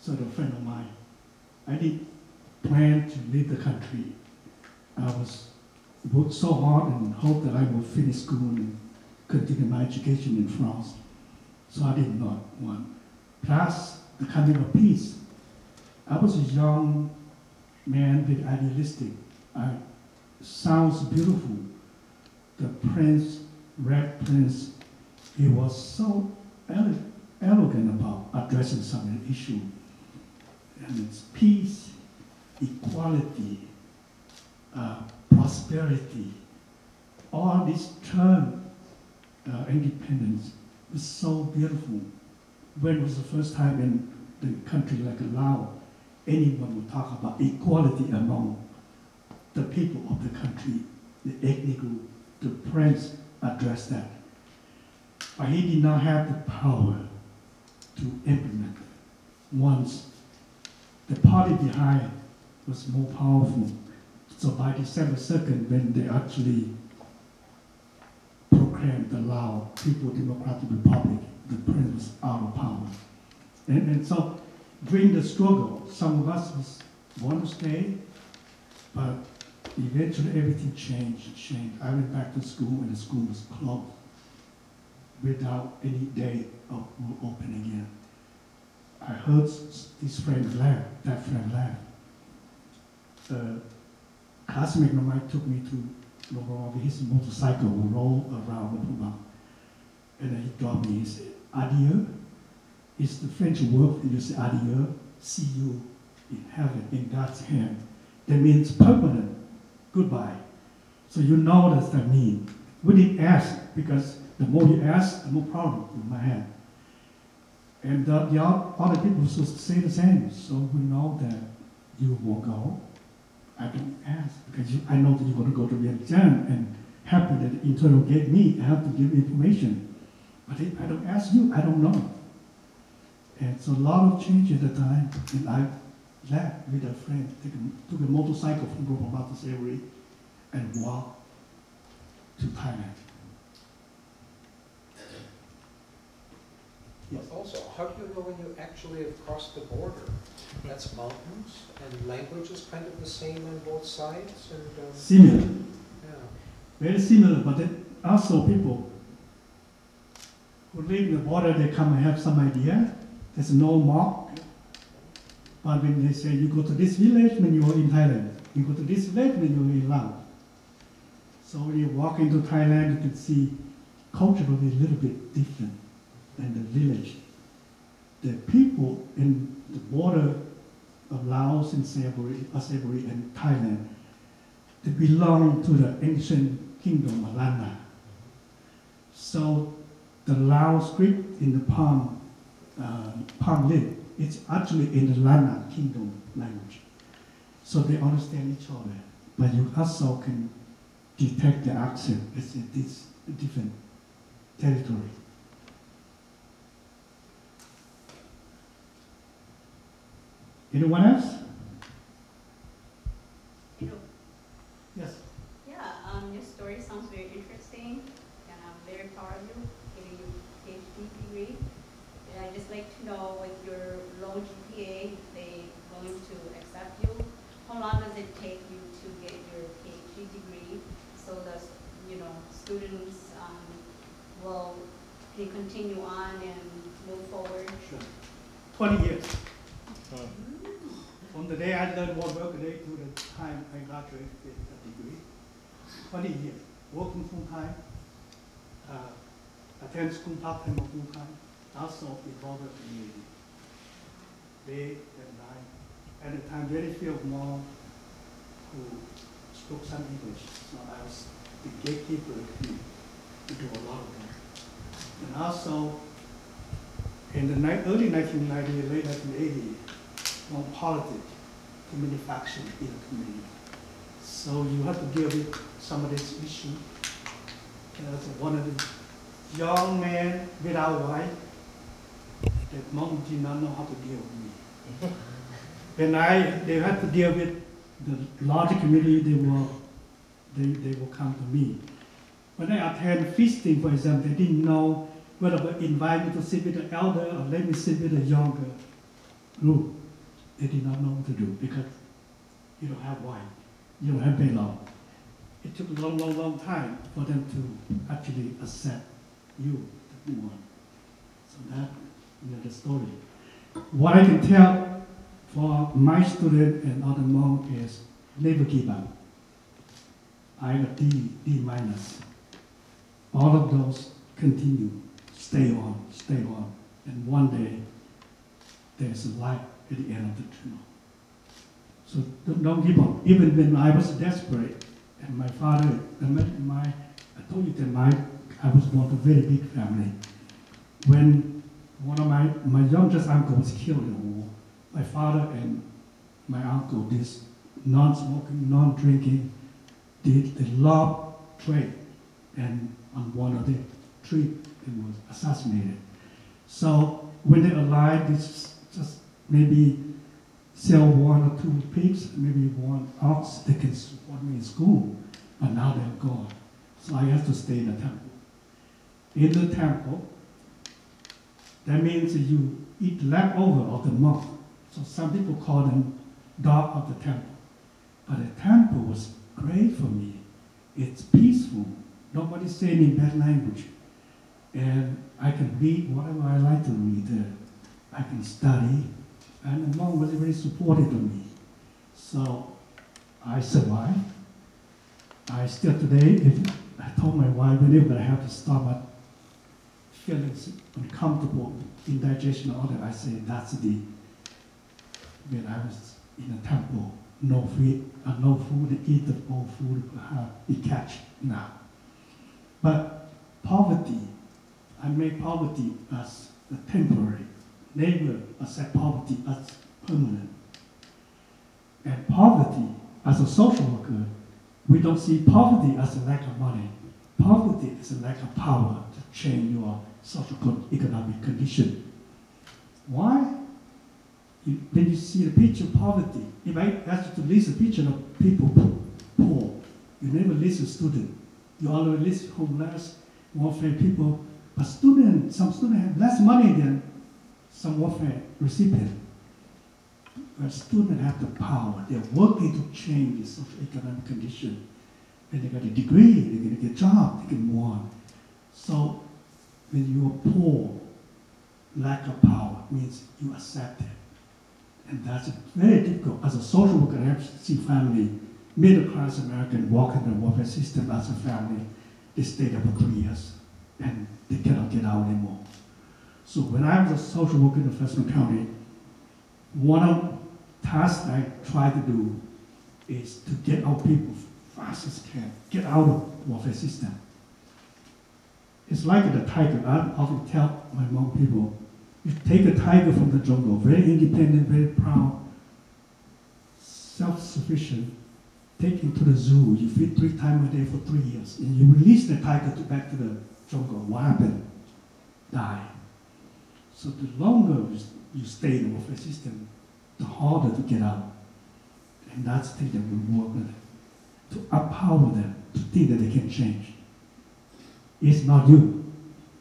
Speaker 6: So the friend of mine, I did plan to leave the country. I was worked so hard and hoped that I would finish school and continue my education in France. So I did not want. Plus, the coming of peace. I was a young man, very idealistic. I, sounds beautiful. The prince, red prince, he was so ele- elegant about addressing some issue. And it's peace, equality, uh, prosperity, all these terms, uh, independence, was so beautiful. When was the first time in the country like Laos, anyone would talk about equality among the people of the country, the ethnic group, the prince addressed that. But he did not have the power to implement it. Once the party behind was more powerful, so by December 2nd, when they actually proclaimed the Lao People Democratic Republic, the prince was out of power. And, and so during the struggle, some of us want to stay, but eventually everything changed, changed. I went back to school and the school was closed without any day of open again. I heard this friend laugh, that friend laugh. A classmate of mine took me to Lorong, his motorcycle would roll around Lorong. And then he dropped me, he said, adieu. It's the French word, you say adieu, see you in heaven, in God's hand. That means permanent, goodbye. So you know what does that means. We didn't ask because the more you ask, the more problem you might have. And uh, the, the oth- other people should say the same. So we know that you will go. I don't ask because you, I know that you're going to go to the exam and happy that interrogate me. I have to give information. But if I don't ask you, I don't know. And so a lot of change at the time. And I left with a friend, took a, took a motorcycle from Brooklyn to Sayaboury and walked to Thailand. Yes.
Speaker 3: Also, how do you know when you actually have crossed the border? That's mountains, and language is kind of the same on both sides, and, um,
Speaker 6: Similar,
Speaker 3: yeah.
Speaker 6: very similar, but then also people who live in the border, they come and have some idea. There's no mark. But when they say you go to this village when you're in Thailand, you go to this village when you're in Laos. So when you walk into Thailand, you can see culturally a little bit different than the village. The people in the border of Laos and Sayaboury, uh, Sayaboury and Thailand, they belong to the ancient kingdom of Lanna. So the Lao script in the palm, uh, it's actually in the Lanna kingdom language. So they understand each other, but you also can detect the accent. It's in this different territory. Anyone else?
Speaker 7: Hello.
Speaker 6: Yes.
Speaker 7: Yeah, um, your story sounds very interesting, and I'm very proud of you getting your PhD degree. And I'd just like to know with your low GPA, if they going to accept you, how long does it take you to get your PhD degree? So that, you know, students, um, will, can continue on and move forward?
Speaker 6: Sure. 20 years. From the day I learned what work day to the time I graduated with a degree. 20 years. Working full time, uh, attend school part time or full time, also involved in community. Day and night. At the time, very few more who spoke some English. So I was the gatekeeper to, do a lot of them. And also, in the early 1990s, late 1980s, on politics, community faction in the community. So you have to deal with some of this issue. As one of the young men without wife, that mom did not know how to deal with me. when I, they had to deal with the larger community, they will, they, they will come to me. When I attend feasting, for example, they didn't know whether to invite me to sit with the elder or let me sit with the younger group. They did not know what to do because you don't have wine, you don't have belong. It took a long, long, long time for them to actually accept you, the new one. So that, you the story. What I can tell for my student and other Hmong is never give up. I got D, D minus. All of those continue, stay on, stay on, and one day there's a light at the end of the tunnel. So don't, don't give up. Even when I was desperate, and my father, my I told you that my I was born to a very big family. When one of my my youngest uncle was killed in the war, my father and my uncle, this non-smoking, non-drinking, did the love trade, and on one of the trip, it was assassinated. So when they're alive, it's just maybe sell one or two pigs, maybe one ox, they can support me in school, but now they're gone. So I have to stay in the temple. In the temple, that means you eat leftover of the monk. So some people call them dog of the temple. But the temple was great for me. It's peaceful. Nobody saying in bad language. And I can read whatever I like to read there. I can study. And the monk was very supportive of me. So I survived. I still today, if I told my wife whenever I have to stop at feeling uncomfortable, indigestion, all that, I say that's the when I was in a temple no food, uh, no food eat, the no food uh, we catch now. But poverty, I make poverty as a temporary. Never accept poverty as permanent. And poverty, as a social worker, we don't see poverty as a lack of money. Poverty is a lack of power to change your social economic condition. Why? You, when you see the picture of poverty, if I ask you to list a picture of people poor, you never list a student. You always list homeless, welfare people. But student, some students have less money than some welfare recipient. But students have the power. They're working to change the social economic condition. And they got a degree, they're going to get a job, they can move on. So when you are poor, lack of power means you accept it. And that's very difficult. As a social worker, I have seen family, middle class American walk in the welfare system as a family. They stayed there for three years and they cannot get out anymore. So when I was a social worker in Fresno County, one of the tasks I try to do is to get our people fast as can, get out of the welfare system. It's like the tiger. I often tell my Hmong people, you take a tiger from the jungle, very independent, very proud, self-sufficient, take him to the zoo, you feed three times a day for three years, and you release the tiger to back to the jungle. What happened? Die. So the longer you stay in the welfare system, the harder to get out. And that's the thing that we work with to empower them to think that they can change. It's not you.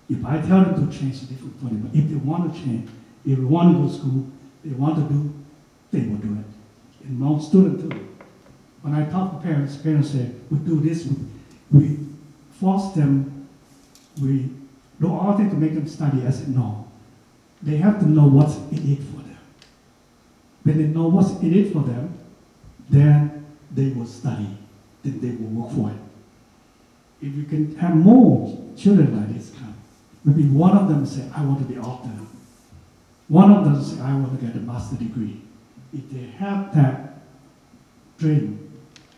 Speaker 6: If I tell them to change, different for them. But if they want to change, if they want to go to school, they want to do, they will do it. And most students do. When I talk to parents, parents say, we do this, we, we force them, we do all things to make them study. I said, no. They have to know what's in it for them. When they know what's in it for them, then they will study, then they will work for it if you can have more children like this kind, maybe one of them say, I want to be author. One of them say, I want to get a master degree. If they have that dream,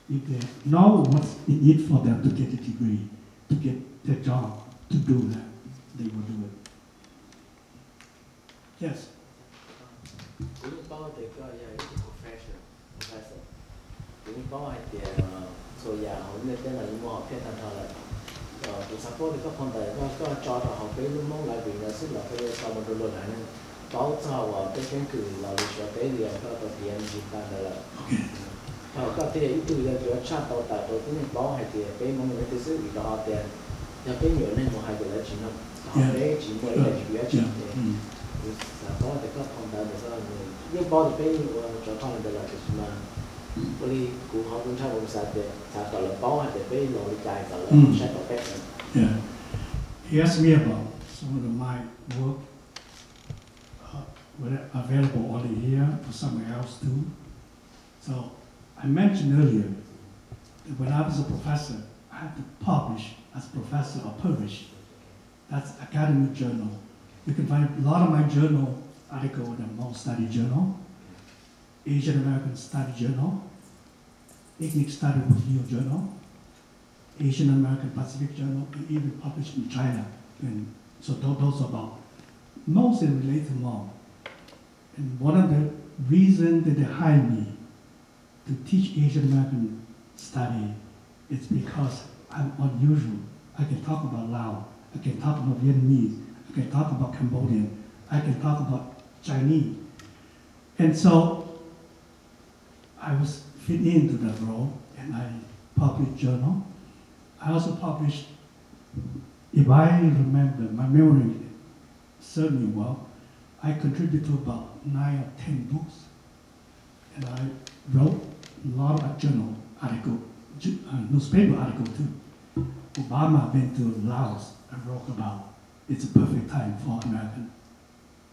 Speaker 6: if they know what's in it for them to get a degree, to get the job, to do that, they will do it. Yes?
Speaker 8: What about the guy, yeah, professor, professor? The, uh, 点做呀，我们那边呢，因为我偏袒他了，呃，做啥个的个碰到个个找到好被路蒙来边呢，是了被什么都落来呢，包早啊，被根据老的说被的个到点几单的了。họ có thể ít tuổi là chỗ cha tàu tại chỗ cũng bảo hay thì cái mong muốn cái sự việc họ tiền nhà cái nhiều nên một hai cái là chỉ nó họ cái chỉ mỗi là chủ yếu chỉ thì có thể có thông đạo được rồi nhưng bao thì cái chỗ thông được là cái mà bởi Vì cũng họ cũng cha cũng sao để cha tàu là bao hay thì cái lối đi chạy tàu là sẽ có cách
Speaker 6: Yeah. He asked me about some of the, my work uh, were available only here or somewhere else too. So I mentioned earlier that when I was a professor, I had to publish as professor or publish. That's academic journal. You can find a lot of my journal article in the Hmong Study Journal, Asian American Study Journal, Ethnic Study Review Journal, Asian American Pacific Journal, and even published in China. And so those about mostly related Hmong. And one of the reasons that they hired me to teach Asian American study is because I'm unusual. I can talk about Lao, I can talk about Vietnamese, I can talk about Cambodian, I can talk about Chinese. And so I was fit into that role and I published journal. I also published, if I remember, my memory me well, I contributed to about nine or ten books. And I wrote a lot of journal article, uh, newspaper article too. Obama went to Laos and wrote about it's a perfect time for American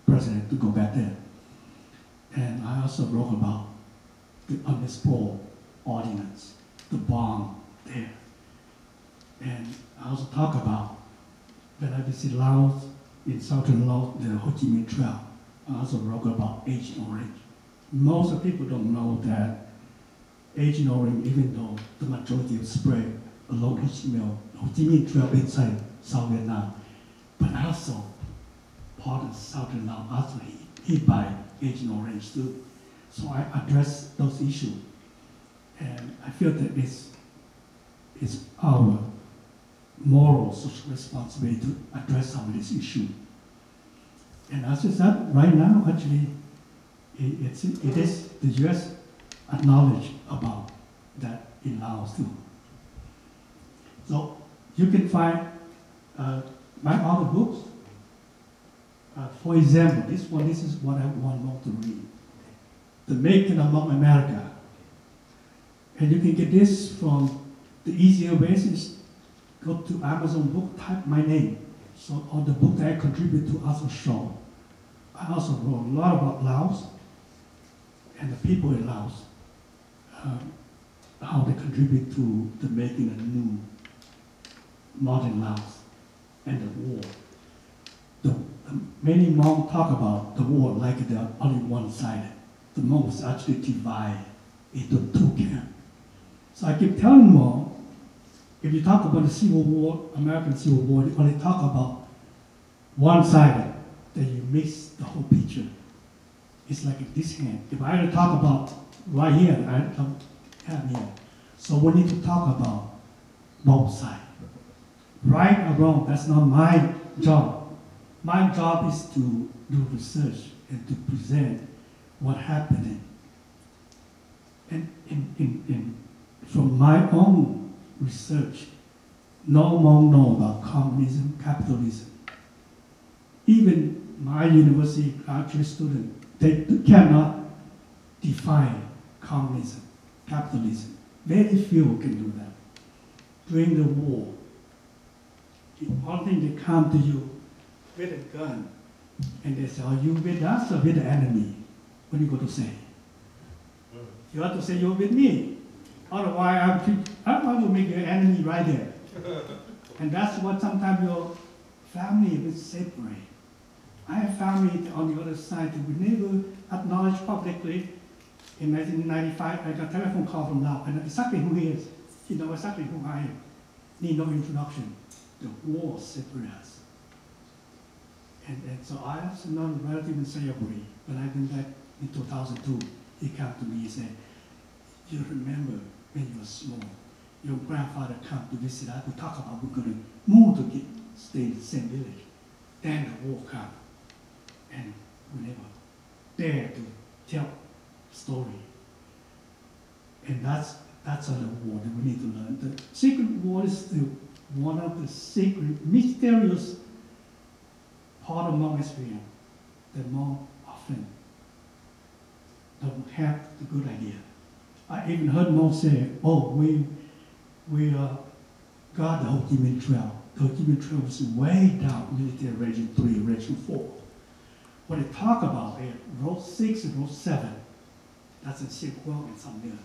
Speaker 6: president to go back there. And I also wrote about the unexploded ordnance, the bomb there. And I also talk about when I visit Laos in southern Laos, the Ho Chi Minh Trail. I also wrote about Agent Orange. Most of people don't know that Agent Orange, even though the majority of spread along HTML, Ho Chi Minh Trail inside South Vietnam, but also part of Southern Laos also hit, hit by Agent Orange too. So I address those issues. And I feel that it's, it's our moral social responsibility to address some of these issues. And as I said, right now, actually, it, it's, it is the U.S. acknowledge about that in Laos too. So you can find uh, my other books. Uh, for example, this one, this is what I want more to read. The Making of America. And you can get this from the easier ways is go to Amazon book, type my name. So on the book that I contribute to also show. I also wrote a lot about Laos and the people in Laos, um, how they contribute to the making a new modern Laos and the war. The, the many Hmong talk about the war like they're only one-sided. The is actually divide into two camps. So I keep telling Hmong, if you talk about the Civil War, American Civil War, you only talk about one side, then you miss the whole picture. It's like this hand. If I talk about right here, I don't have here. So we need to talk about both sides. Right or wrong, that's not my job. My job is to do research and to present what happened. And in, in, in, from my own research, no more know about communism, capitalism. Even my university graduate student, they cannot define communism, capitalism. Very few can do that. During the war, the only thing they come to you with a gun, and they say, are you with us or with the enemy? What are you going to say? You have to say you're with me. Otherwise, I'm I will make you an enemy right there. [laughs] and that's what sometimes your family will separate. I have family on the other side that we never acknowledge publicly. In 1995, I got a telephone call from Lao. I know exactly who he is. He knows exactly who I am. Need no introduction. The war separates us. And, and so I have known relative in Sayaboury. but I think back in 2002, he came to me and said, you remember when you were small, your grandfather came to visit us. We talked about we're going to move to get, stay in the same village. Then the war came and we never dare to tell story. And that's that's another war that we need to learn. The secret war is the, one of the secret, mysterious part of Hmong experience that Hmong often don't have the good idea. I even heard Hmong say, oh, we, we uh, got the Ho Chi Minh Trail. The Ho Chi Minh Trail was way down military region 3, region 4 what they talk about is row six and row seven. That's in Xieng Khouang and some there.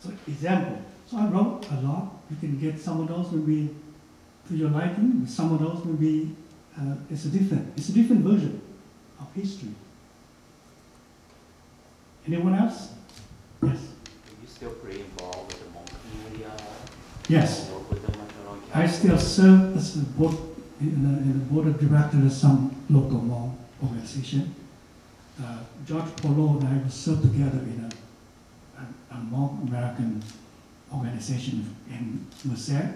Speaker 6: So example. So I wrote a lot. You can get some of those maybe to your liking. Some of those maybe uh, it's a different. It's a different version of history. Anyone else? Yes.
Speaker 5: Are you still pretty involved with the Hmong community? uh,
Speaker 6: Yes.
Speaker 5: Work with them
Speaker 6: I still serve as a board in the, in the board of directors of some local Hmong organization. Uh, George Polo and I will serve together in a, a, a Hmong American organization in Merced.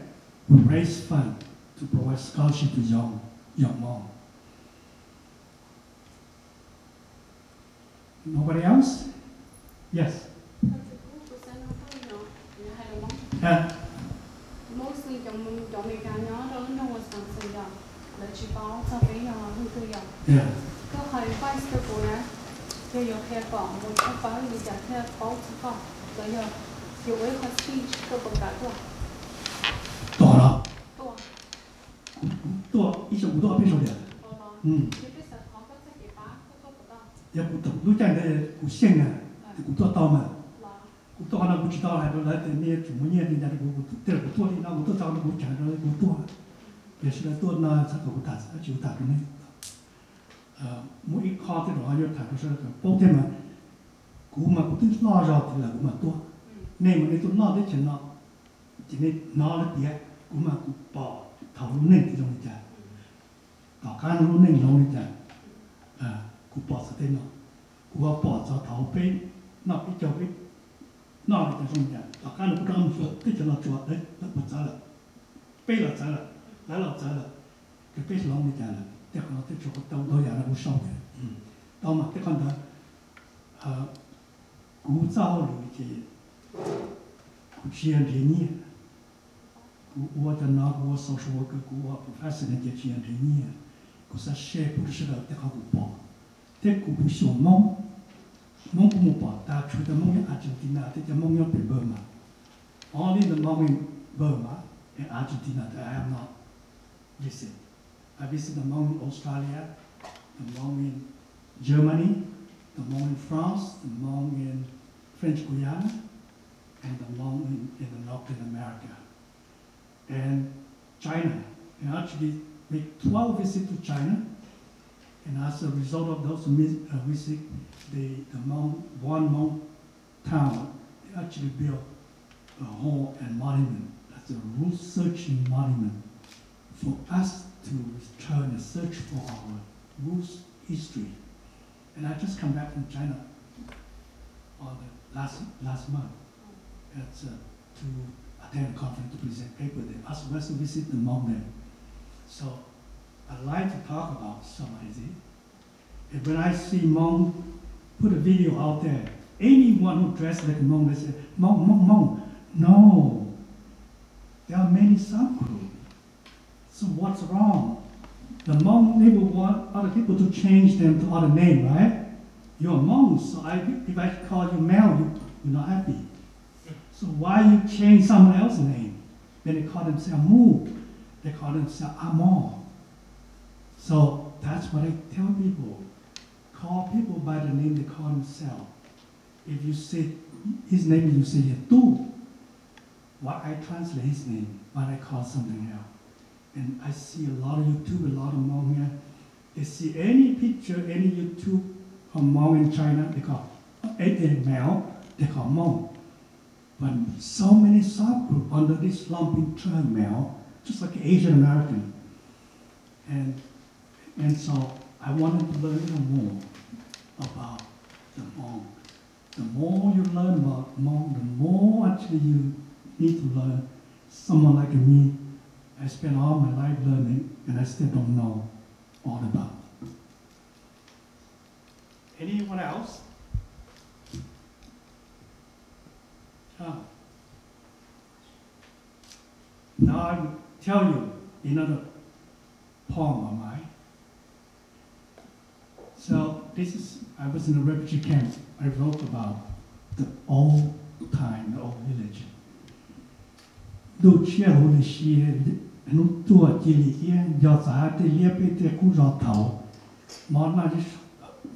Speaker 6: We raise funds to provide scholarship to young, young Hmong. Nobody else? Yes. Yeah.
Speaker 9: Mostly 种种的菜，鸟都弄个三四样，来去包上肥羊啊，卤头羊。
Speaker 6: Yeah.
Speaker 9: 都系快食过呢，先用开火，我先包一点，先包煮好，再要又温和气，都唔大做。
Speaker 6: 剁了。
Speaker 9: 剁。
Speaker 6: 剁，一整部剁，边少点。
Speaker 9: 剁了。
Speaker 6: 嗯。也不剁，都讲在过鲜啊。这个多倒嘛。我多那我知道还是来等你祖母念的，那我我得了多的，那我多找那我讲着我多了，也是来多那才给我打字，就打给你。呃，我一看这个话就他就说个包天嘛，我嘛我都是拿着的了，我嘛多，你嘛你都拿得钱了，今天拿了别，我嘛我包头弄这种的讲，大家都弄这种的讲，啊，我包是对了，我包着头背。那比较 ki jawwi naw ki tajum kiya, taw kanu kudang fu 点了 tajna tjuwaɗe, na pu tsaɗa, pei la tsaɗa, la la 我个古我不 ki pei slawmi tiyaɗa, tiyaɗa. non pour mon ta tu te mong Argentina, te te mong yon Burma. Only the Hmong in Burma and Argentina that I have not visited. I visited the Hmong in Australia, the Hmong in Germany, the Hmong in France, the Hmong in French Guiana, and the Hmong in, in the Northern America. And China, and actually make 12 visits to China, and as a result of those uh, visits, the, the Mount, one Mount town they actually built a hall and monument. That's a root searching monument for us to return and search for our roots history. And I just come back from China on the last, last month. It's, uh, to attend a conference to present paper there. Was supposed to visit the there. So I like to talk about some of it. And when I see mom put a video out there, anyone who dressed like mom, they say, mom, mom, mom. No. There are many subgroups. So what's wrong? The mom never want other people to change them to other name, right? You're a mom, so I, if I call you Mel, you, you're not happy. So why you change someone else's name? Then they call themselves Mu. They call themselves Amor. So that's what I tell people. Call people by the name they call themselves. If you say his name, you say Tu. What I translate his name, but I call something else. And I see a lot of YouTube, a lot of Hmong. They see any picture, any YouTube of Hmong in China, they call it male, they call Hmong. But so many subgroups under this lumping term male, just like Asian American. And, and so I wanted to learn more about the Hmong. The more you learn about Hmong, the more actually you need to learn. Someone like me, I spent all my life learning and I still don't know all about. Anyone else? Ah. Now I will tell you another poem of mine. So this is, I was in a refugee camp. I wrote about the old time, the old village. Do chia hồ lì xì, nó tua chỉ lì kia, do xã tê lia bê tê cú rò thầu, món là đi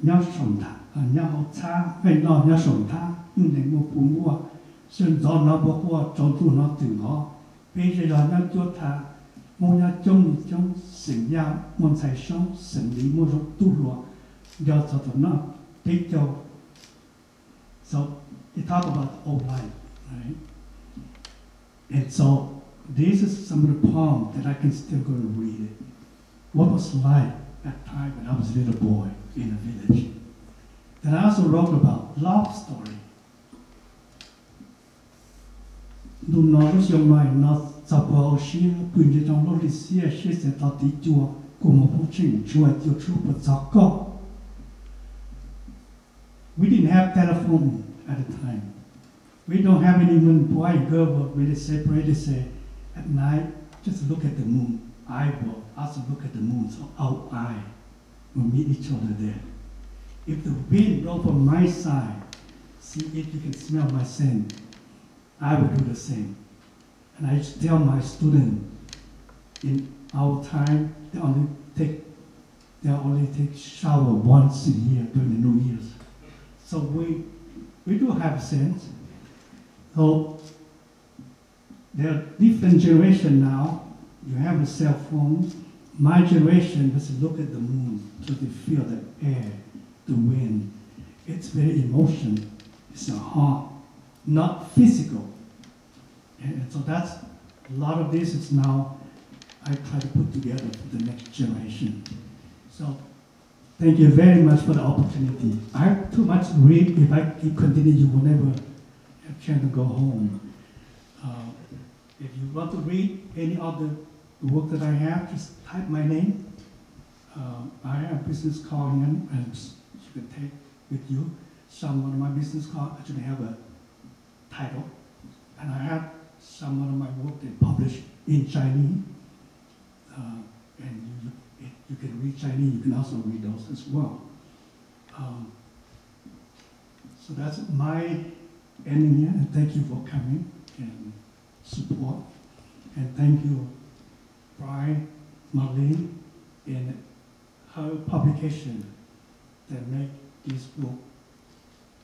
Speaker 6: nhau sống thả, nhau học xa, vậy nó nhau sống thả, nhưng này mua bù mua, sơn gió nó bỏ qua, trốn tu nó từ ngó, bây giờ là nhau chua thả, mua nhau trông trông, sinh nhau, muốn xài sống, sinh lý mua rộng tu lụa, 여자들나 So it talk about old life, right? And so this is some of the poem that I can still go and read it. What was life at time when I was a little boy in a village? That I also wrote about love story. Do not lúc your mind, not sắp vào xí quyền cho trong lúc she said xí sẽ tạo tí chùa cùng một phút trình chùa chùa chùa bật giọt cọc we didn't have telephone at the time. We don't have any even boy and girl were really separated. Say at night, just look at the moon. I will also look at the moon. So our eye will meet each other there. If the wind blow from my side, see if you can smell my scent. I will do the same. And I tell my student, in our time, they only take they only take shower once a year during the New Year's. So we we do have sense. So there are different generation now. You have a cell phone. My generation to look at the moon, so to feel the air, the wind. It's very emotion. It's a heart not physical. And, and so that's a lot of this is now I try to put together for the next generation. So thank you very much for the opportunity. I have too much read. If I keep continuing, you will never have chance to go home. Uh, if you want to read any of the work that I have, just type my name. Uh, I have a business card and you can take with you. Some of my business card actually have a title, and I have some of my work that published in Chinese. Uh, and you, can read Chinese, you can also read those as well. Um, so that's my ending here, and thank you for coming and support. And thank you, Brian, Marlin, and HER publication that make this book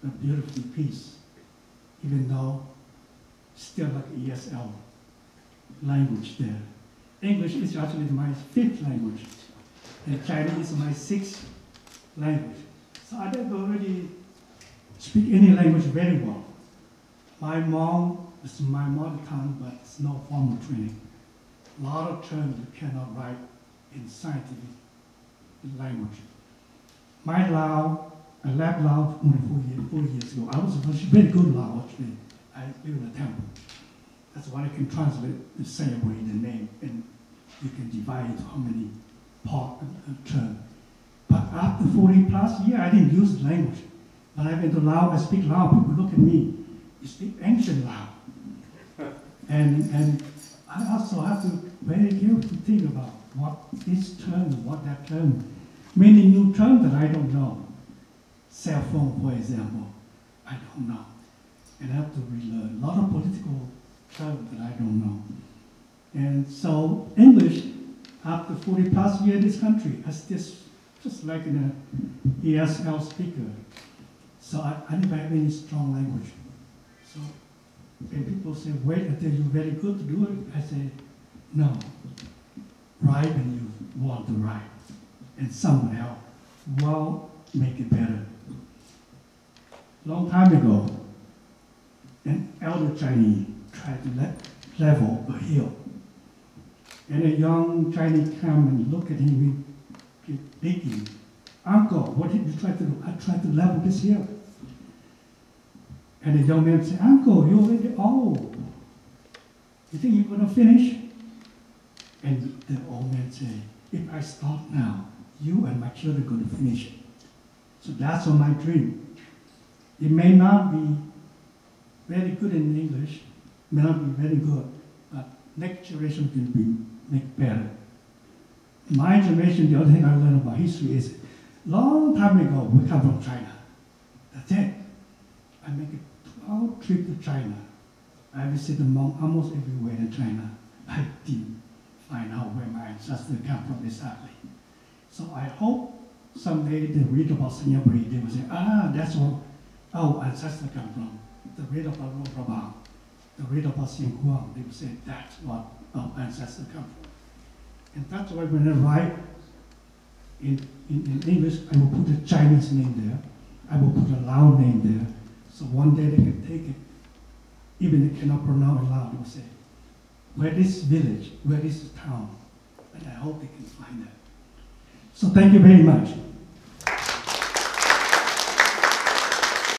Speaker 6: a beautiful piece, even though still like ESL language there. English is actually my fifth language, and Chinese is my sixth language. So I don't already speak any language very well. My mom is my mother tongue, but it's no formal training. A lot of terms you cannot write in scientific language. My Lao, I left Lao only four years, four years ago. I was very good Lao actually. I in a temple. That's why I can translate the same way the name, and you can divide how many part term. But after 40 plus years, I didn't use language. When I went to Lao, I speak Lao, people look at me, you speak ancient Lao. [laughs] and, and I also have to very carefully think about what this term, what that term, many new terms that I don't know. Cell phone, for example, I don't know. And I have to relearn a lot of political terms that I don't know. And so English, after 40 plus years in this country, has this just like an ESL speaker. So I, I never have any strong language. So when people say, wait until you're very good to do it, I say, no. Write when you want to write. And someone else will make it better. Long time ago, an elder Chinese tried to le level a hill. And a young Chinese come and look at him with digging. Uncle, what did you try to do? I tried to level this hill. And the young man said, Uncle, you're already old. You think you're to finish? And the old man said, if I stop now, you and my children are going to finish it. So that's on my dream. It may not be very good in English, may not be very good, but next generation can be make better. My generation, the other thing I learned about history is, long time ago, we come from China. That's it. I make a 12 trip to China. I visited monk almost everywhere in China. I didn't find out where my ancestors come from exactly. So I hope someday they read about Sayaboury, they will say, ah, that's where our ancestors come from. They read about Luang Prabang, they read about Xian they will say, that's what our ancestors come from. And that's why when I write in, in, in English, I will put a Chinese name there. I will put a Lao name there. So one day they can take it. Even they cannot pronounce loud, they will say, where this village, where this town. And I hope they can find that. So thank you very much.